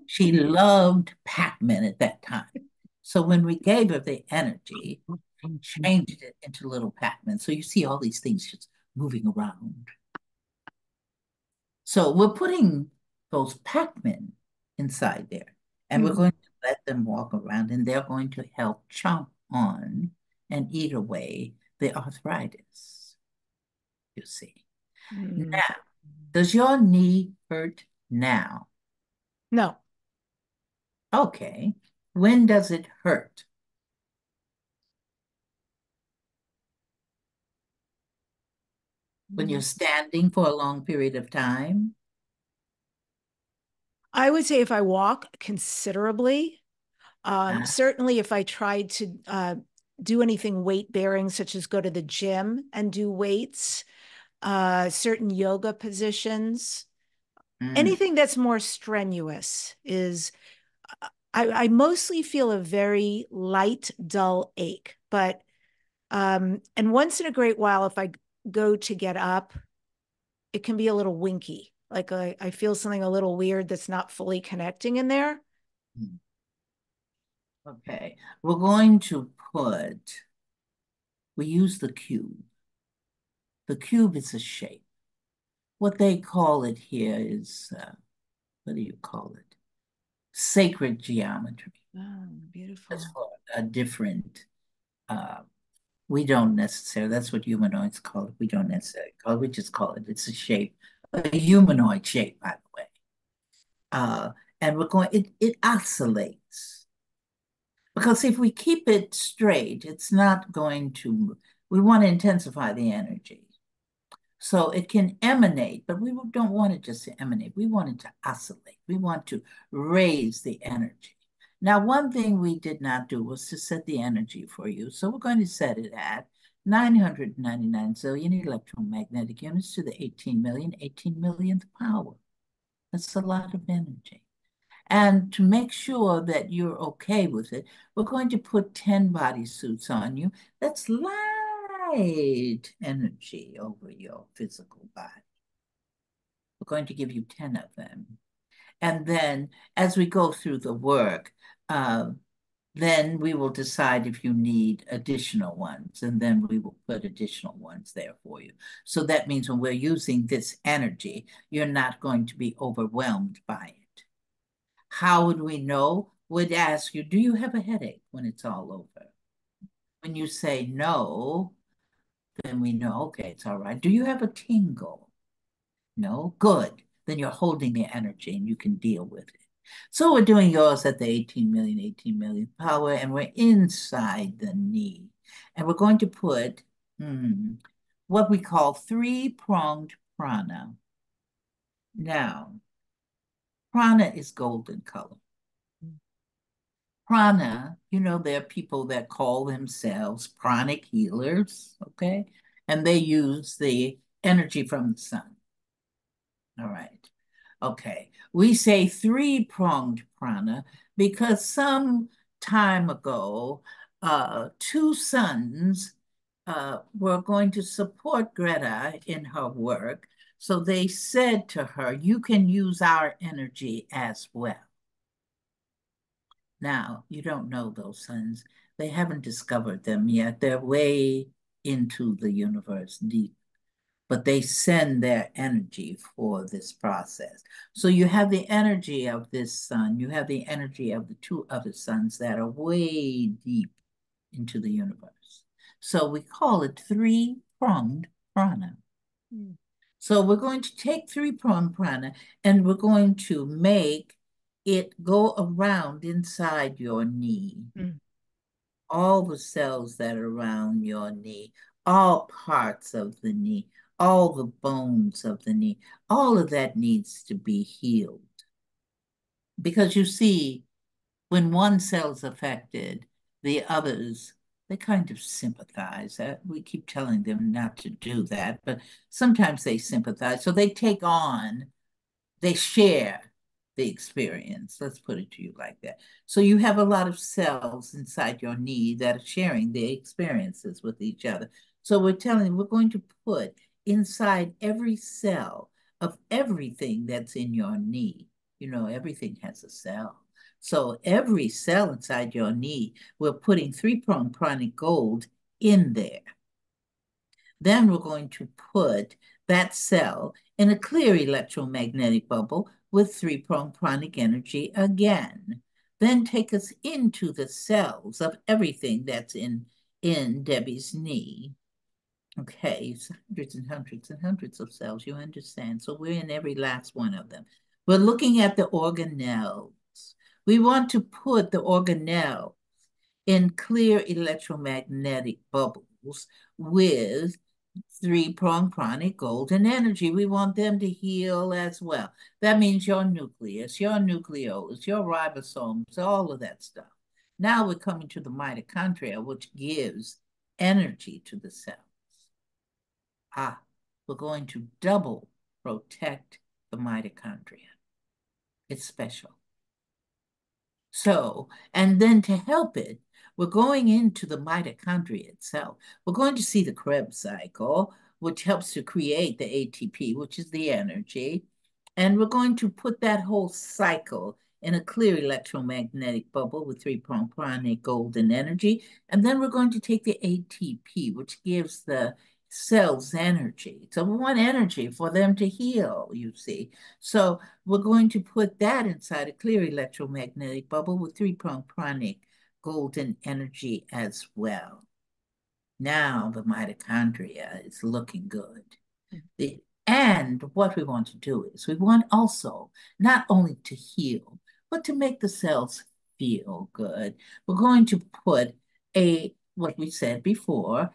she loved Pac-Man at that time. So when we gave her the energy, changed it into little Pac-Man. So you see all these things just moving around. So we're putting those Pac-Men inside there, and mm-hmm. we're going to let them walk around, and they're going to help chomp on and eat away the arthritis. You see. Mm-hmm. Now, does your knee hurt now? No. Okay. When does it hurt? When you're mm-hmm. standing for a long period of time? I would say if I walk considerably, um, ah. certainly if I tried to uh, do anything weight bearing, such as go to the gym and do weights, uh, certain yoga positions, mm. anything that's more strenuous is. I, I mostly feel a very light, dull ache, but um, and once in a great while, if I go to get up, it can be a little winky. Like I, I feel something a little weird that's not fully connecting in there. Hmm. Okay, we're going to put, we use the cube. The cube is a shape. What they call it here is, uh, what do you call it? Sacred geometry. Oh, beautiful. That's for a different uh, we don't necessarily, that's what humanoids call it. We don't necessarily call it, we just call it, it's a shape, a humanoid shape, by the way. Uh, and we're going, it, it oscillates. Because if we keep it straight, it's not going to, we want to intensify the energy. So it can emanate, but we don't want it just to emanate. We want it to oscillate. We want to raise the energy. Now, one thing we did not do was to set the energy for you. So we're going to set it at 999 zillion electromagnetic units to the 18 million, 18 millionth power. That's a lot of energy. And to make sure that you're okay with it, we're going to put 10 bodysuits on you. That's light energy over your physical body. We're going to give you 10 of them. And then as we go through the work, uh, then we will decide if you need additional ones, and then we will put additional ones there for you. So that means when we're using this energy, you're not going to be overwhelmed by it. How would we know? Would ask you, do you have a headache when it's all over? When you say no, then we know, okay, it's all right. Do you have a tingle? No, good. Then you're holding the energy and you can deal with it. So we're doing yours at the 18 million, 18 million power, and we're inside the knee. And we're going to put hmm, what we call three-pronged prana. Now, prana is golden color. Prana, you know, there are people that call themselves pranic healers, okay? And they use the energy from the sun. All right. Okay, we say three-pronged prana because some time ago, uh, two sons uh, were going to support Gretta in her work. So they said to her, you can use our energy as well. Now, you don't know those sons. They haven't discovered them yet. They're way into the universe deep but they send their energy for this process. So you have the energy of this sun, you have the energy of the two other suns that are way deep into the universe. So we call it three-pronged prana. Mm. So we're going to take three-pronged prana and we're going to make it go around inside your knee. Mm. All the cells that are around your knee, all parts of the knee, all the bones of the knee, all of that needs to be healed. Because you see, when one cell's affected, the others, they kind of sympathize. Uh, we keep telling them not to do that, but sometimes they sympathize. So they take on, they share the experience. Let's put it to you like that. So you have a lot of cells inside your knee that are sharing the experiences with each other. So we're telling, we're going to put inside every cell of everything that's in your knee. You know, everything has a cell. So every cell inside your knee, we're putting three-pronged pranic gold in there. Then we're going to put that cell in a clear electromagnetic bubble with three-pronged pranic energy again. Then take us into the cells of everything that's in, in Debbi's knee. Okay, hundreds and hundreds and hundreds of cells, you understand? So we're in every last one of them. We're looking at the organelles. We want to put the organelles in clear electromagnetic bubbles with three-pronged pranic golden energy. We want them to heal as well. That means your nucleus, your nucleolus, your ribosomes, all of that stuff. Now we're coming to the mitochondria, which gives energy to the cell ah, we're going to double protect the mitochondria. It's special. So, and then to help it, we're going into the mitochondria itself. We're going to see the Krebs cycle, which helps to create the ATP, which is the energy. And we're going to put that whole cycle in a clear electromagnetic bubble with three-pronged pranic golden energy. And then we're going to take the ATP, which gives the cells energy. So we want energy for them to heal, you see. So we're going to put that inside a clear electromagnetic bubble with three-pronged pranic golden energy as well. Now the mitochondria is looking good. Mm-hmm. The, and what we want to do is we want also not only to heal, but to make the cells feel good. We're going to put a, what we said before,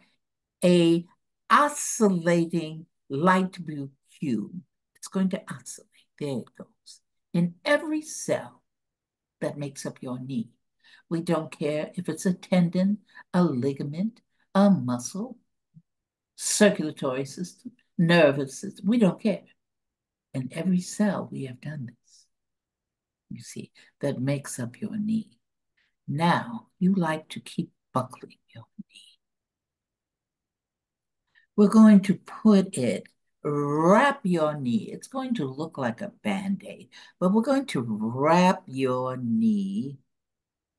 a oscillating light blue cube. It's going to oscillate. There it goes. In every cell that makes up your knee. We don't care if it's a tendon, a ligament, a muscle, circulatory system, nervous system. We don't care. In every cell, we have done this. you see, that makes up your knee. Now, you like to keep buckling your knee. We're going to put it, wrap your knee. It's going to look like a band-aid, but we're going to wrap your knee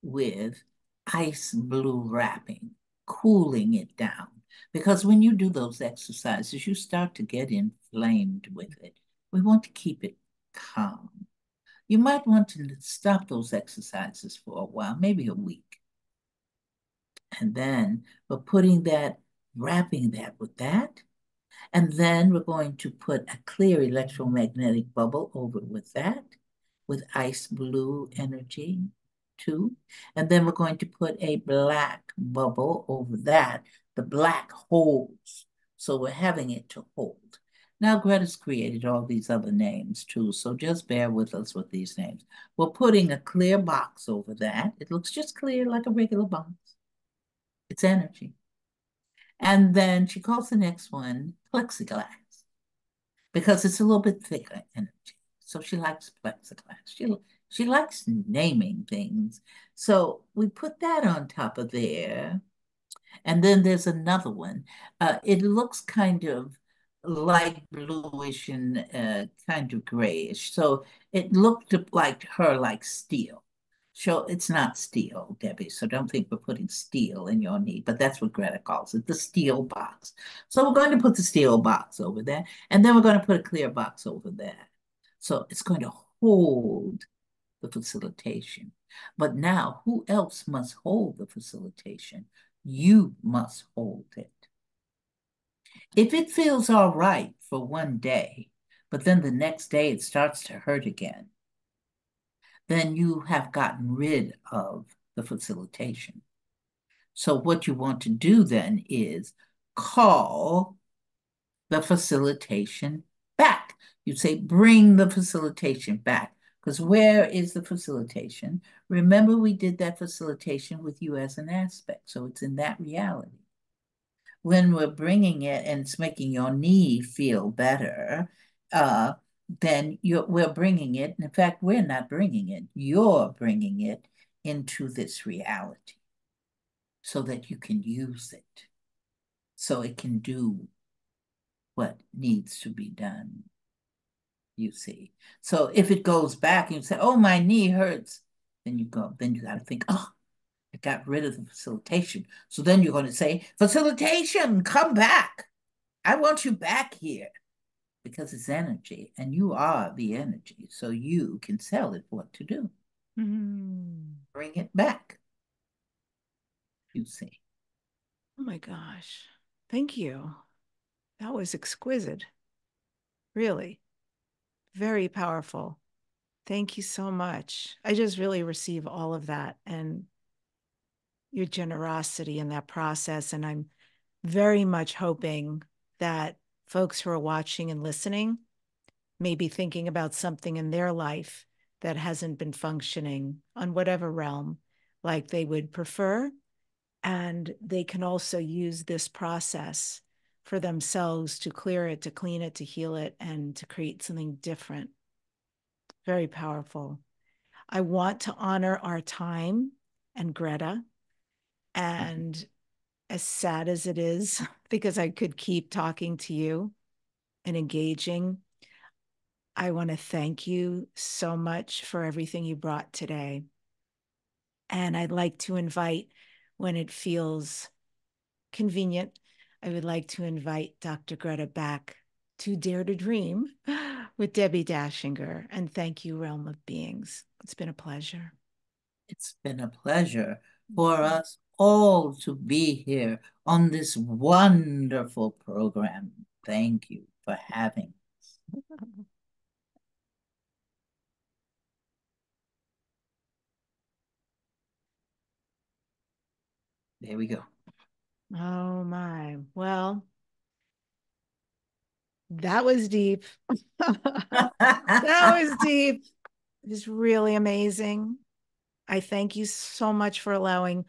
with ice blue wrapping, cooling it down. Because when you do those exercises, you start to get inflamed with it. We want to keep it calm. You might want to stop those exercises for a while, maybe a week. And then we're putting that, wrapping that with that. And then we're going to put a clear electromagnetic bubble over with that, with ice blue energy too. And then we're going to put a black bubble over that. The black holds. So we're having it to hold. Now Gretta's created all these other names too, so just bear with us with these names. We're putting a clear box over that. It looks just clear like a regular box. It's energy. And then she calls the next one plexiglass because it's a little bit thicker energy. So she likes plexiglass. She, she likes naming things. So we put that on top of there. And then there's another one. Uh, it looks kind of light bluish and uh, kind of grayish. So it looked like her like steel. So it's not steel, Debbi. So don't think we're putting steel in your knee, but that's what Gretta calls it, the steel box. So we're going to put the steel box over there, and then we're going to put a clear box over there. So it's going to hold the facilitation. But now, who else must hold the facilitation? You must hold it. If it feels all right for one day, but then the next day it starts to hurt again, then you have gotten rid of the facilitation. So what you want to do then is call the facilitation back. You say, bring the facilitation back. Because where is the facilitation? Remember, we did that facilitation with you as an aspect. So it's in that reality when we're bringing it and it's making your knee feel better, uh, then you're we're bringing it. In fact, we're not bringing it. You're bringing it into this reality so that you can use it, so it can do what needs to be done. You see. So if it goes back and you say, oh, my knee hurts, then you go, then you got to think, oh, it got rid of the facilitation. So then you're going to say, facilitation, come back. I want you back here because it's energy and you are the energy. So you can tell it what to do. Mm. Bring it back. You see. Oh my gosh. Thank you. That was exquisite. Really. Very powerful. Thank you so much. I just really receive all of that. And your generosity in that process. And I'm very much hoping that folks who are watching and listening may be thinking about something in their life that hasn't been functioning on whatever realm like they would prefer. And they can also use this process for themselves to clear it, to clean it, to heal it, and to create something different. Very powerful. I want to honor our time and Gretta mm-hmm. and as sad as it is, because I could keep talking to you and engaging, I want to thank you so much for everything you brought today. And I'd like to invite, when it feels convenient, I would like to invite Dr. Gretta back to Dare to Dream with Debbi Dachinger. And thank you, Realm of Beings. It's been a pleasure. It's been a pleasure for mm-hmm. us all to be here on this wonderful program. Thank you for having us. There we go. Oh my. Well, that was deep. that was deep. It was really amazing. I thank you so much for allowing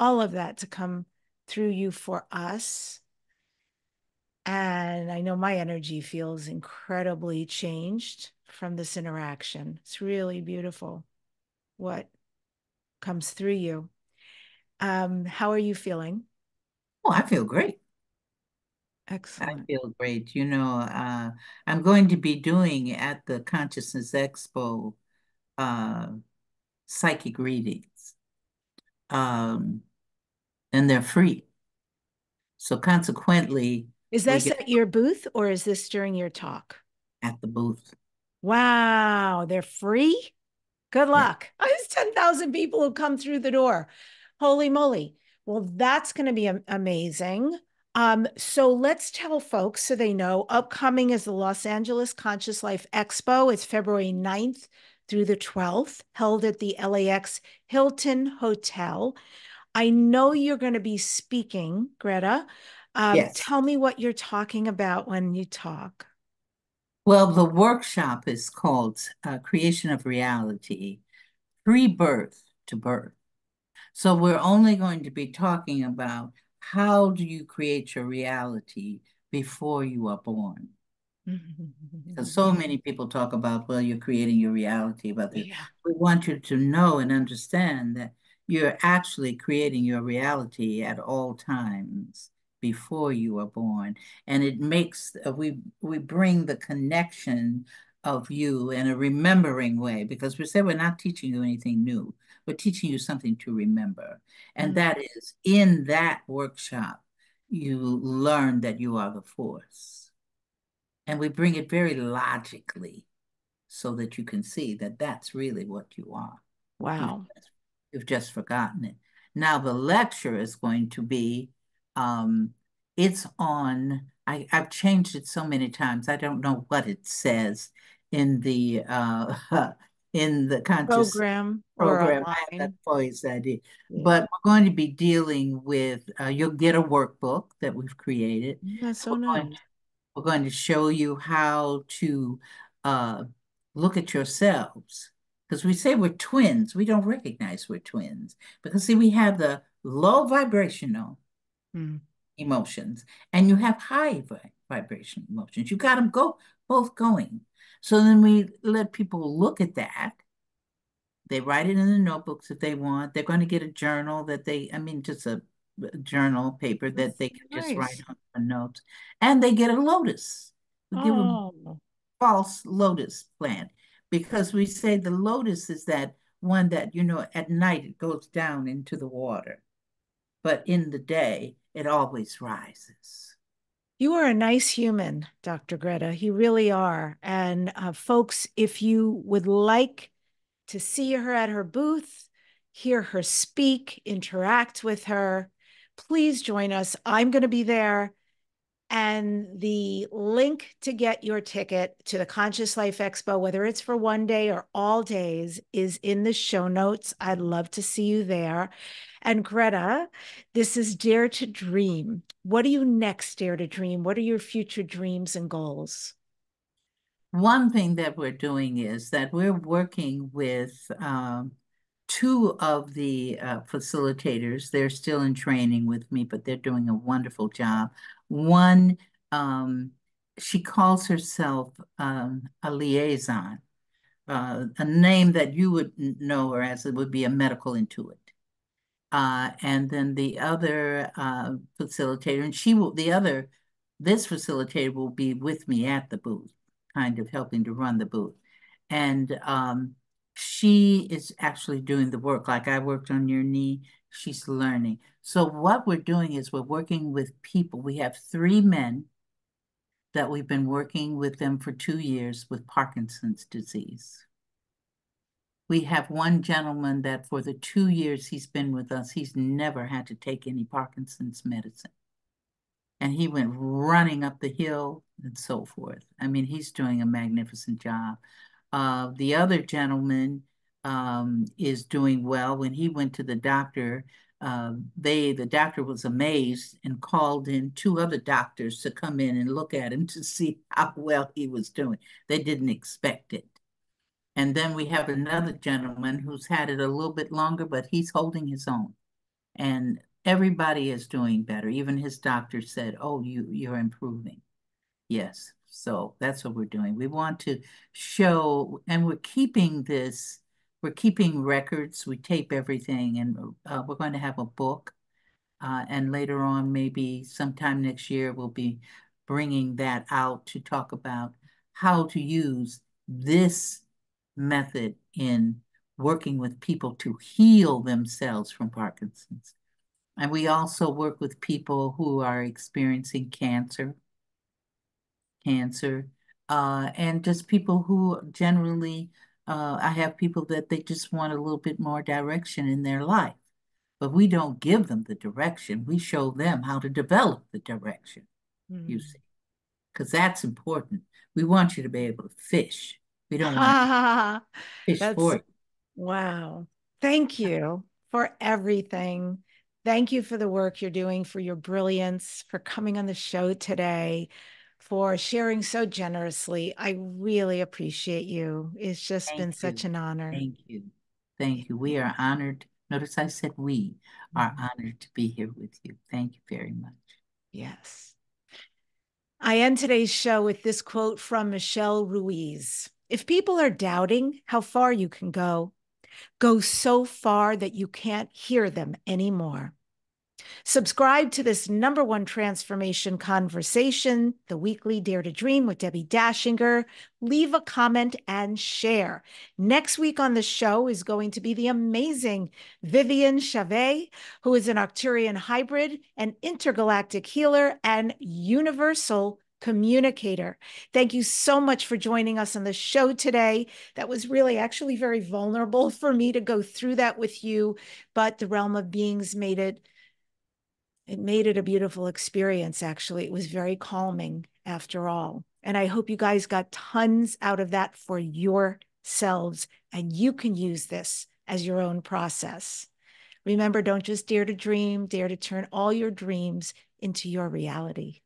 all of that to come through you for us. And I know my energy feels incredibly changed from this interaction. It's really beautiful what comes through you. Um, how are you feeling? Oh, I feel great. Excellent. I feel great. You know, uh, I'm going to be doing at the Consciousness Expo uh, psychic readings, um, and they're free. So consequently, is this at your booth or is this during your talk? At the booth. Wow, they're free? Good luck. Yeah. There's 10,000 people who come through the door. Holy moly. Well, that's going to be amazing. Um, so let's tell folks so they know upcoming is the Los Angeles Conscious Life Expo. It's February 9th through the 12th, held at the LAX Hilton Hotel. I know you're going to be speaking, Gretta. Um, yes. Tell me what you're talking about when you talk. Well, the workshop is called uh, Creation of Reality, Pre-Birth to Birth. So we're only going to be talking about how do you create your reality before you are born? Because so many people talk about, well, you're creating your reality, but yeah. we want you to know and understand that you're actually creating your reality at all times before you are born. And it makes, uh, we, we bring the connection of you in a remembering way because we say we're not teaching you anything new. We're teaching you something to remember. And mm-hmm. that is in that workshop, you learn that you are the force. And we bring it very logically so that you can see that that's really what you are. Wow. You've just forgotten it. Now, the lecture is going to be um, it's on, I, I've changed it so many times. I don't know what it says in the uh, in the conscious program program. I have that voice idea. Yeah. But we're going to be dealing with, uh, you'll get a workbook that we've created. That's so we're nice. Going to, we're going to show you how to uh, look at yourselves. Because we say we're twins, we don't recognize we're twins. Because see, we have the low vibrational mm. emotions and you have high vibration emotions. You got them go both going. So then we let people look at that. They write it in the notebooks if they want. They're going to get a journal that they, I mean, just a, journal paper that they can nice. just write on the notes. And they get a lotus. We oh. give them false lotus plant because we say the lotus is that one that, you know, at night it goes down into the water but in the day, it always rises. You are a nice human, Dr. Gretta. You really are. And uh, folks, if you would like to see her at her booth, hear her speak, interact with her, please join us. I'm going to be there. And the link to get your ticket to the Conscious Life Expo, whether it's for one day or all days, is in the show notes. I'd love to see you there. And Gretta, this is Dare to Dream. What do you next dare to dream? What are your future dreams and goals? One thing that we're doing is that we're working with um, two of the uh, facilitators. They're still in training with me, but they're doing a wonderful job. One, um, she calls herself um, a liaison, uh, a name that you would know her as it would be a medical intuit. Uh, and then the other uh, facilitator, and she will, the other, this facilitator will be with me at the booth, kind of helping to run the booth. And um, she is actually doing the work. Like I worked on your knee, she's learning. So what we're doing is we're working with people. We have three men that we've been working with them for two years with Parkinson's disease. We have one gentleman that for the two years he's been with us, he's never had to take any Parkinson's medicine. And he went running up the hill and so forth. I mean, he's doing a magnificent job. Uh, the other gentleman um, is doing well. When he went to the doctor, uh, they the doctor was amazed and called in two other doctors to come in and look at him to see how well he was doing. They didn't expect it. And then we have another gentleman who's had it a little bit longer, but he's holding his own. And everybody is doing better. Even his doctor said, oh, you, you're improving. Yes. So that's what we're doing. We want to show, and we're keeping this, we're keeping records. We tape everything, and uh, we're going to have a book. Uh, and later on, maybe sometime next year, we'll be bringing that out to talk about how to use this method in working with people to heal themselves from Parkinson's. And we also work with people who are experiencing cancer, cancer, uh, and just people who generally, uh, I have people that they just want a little bit more direction in their life. But we don't give them the direction. We show them how to develop the direction, mm. you see, because that's important. We want you to be able to fish. We don't want to fish that's, for you. Wow. Thank you for everything. Thank you for the work you're doing, for your brilliance, for coming on the show today, for sharing so generously. I really appreciate you. It's just Thank been you. such an honor. Thank you. Thank you. We are honored. Notice I said we are mm-hmm. honored to be here with you. Thank you very much. Yes. I end today's show with this quote from Michele Ruiz If people are doubting how far you can go, go so far that you can't hear them anymore. Subscribe to this number one transformation conversation, the weekly Dare to Dream with Debbi Dachinger. Leave a comment and share. Next week on the show is going to be the amazing Vivian Chavet, who is an Arcturian hybrid, an intergalactic healer, and universal communicator. Thank you so much for joining us on the show today. That was really actually very vulnerable for me to go through that with you, but the realm of beings made it it made it a beautiful experience actually. It was very calming after all. And I hope you guys got tons out of that for yourselves and you can use this as your own process. Remember, don't just dare to dream, dare to turn all your dreams into your reality.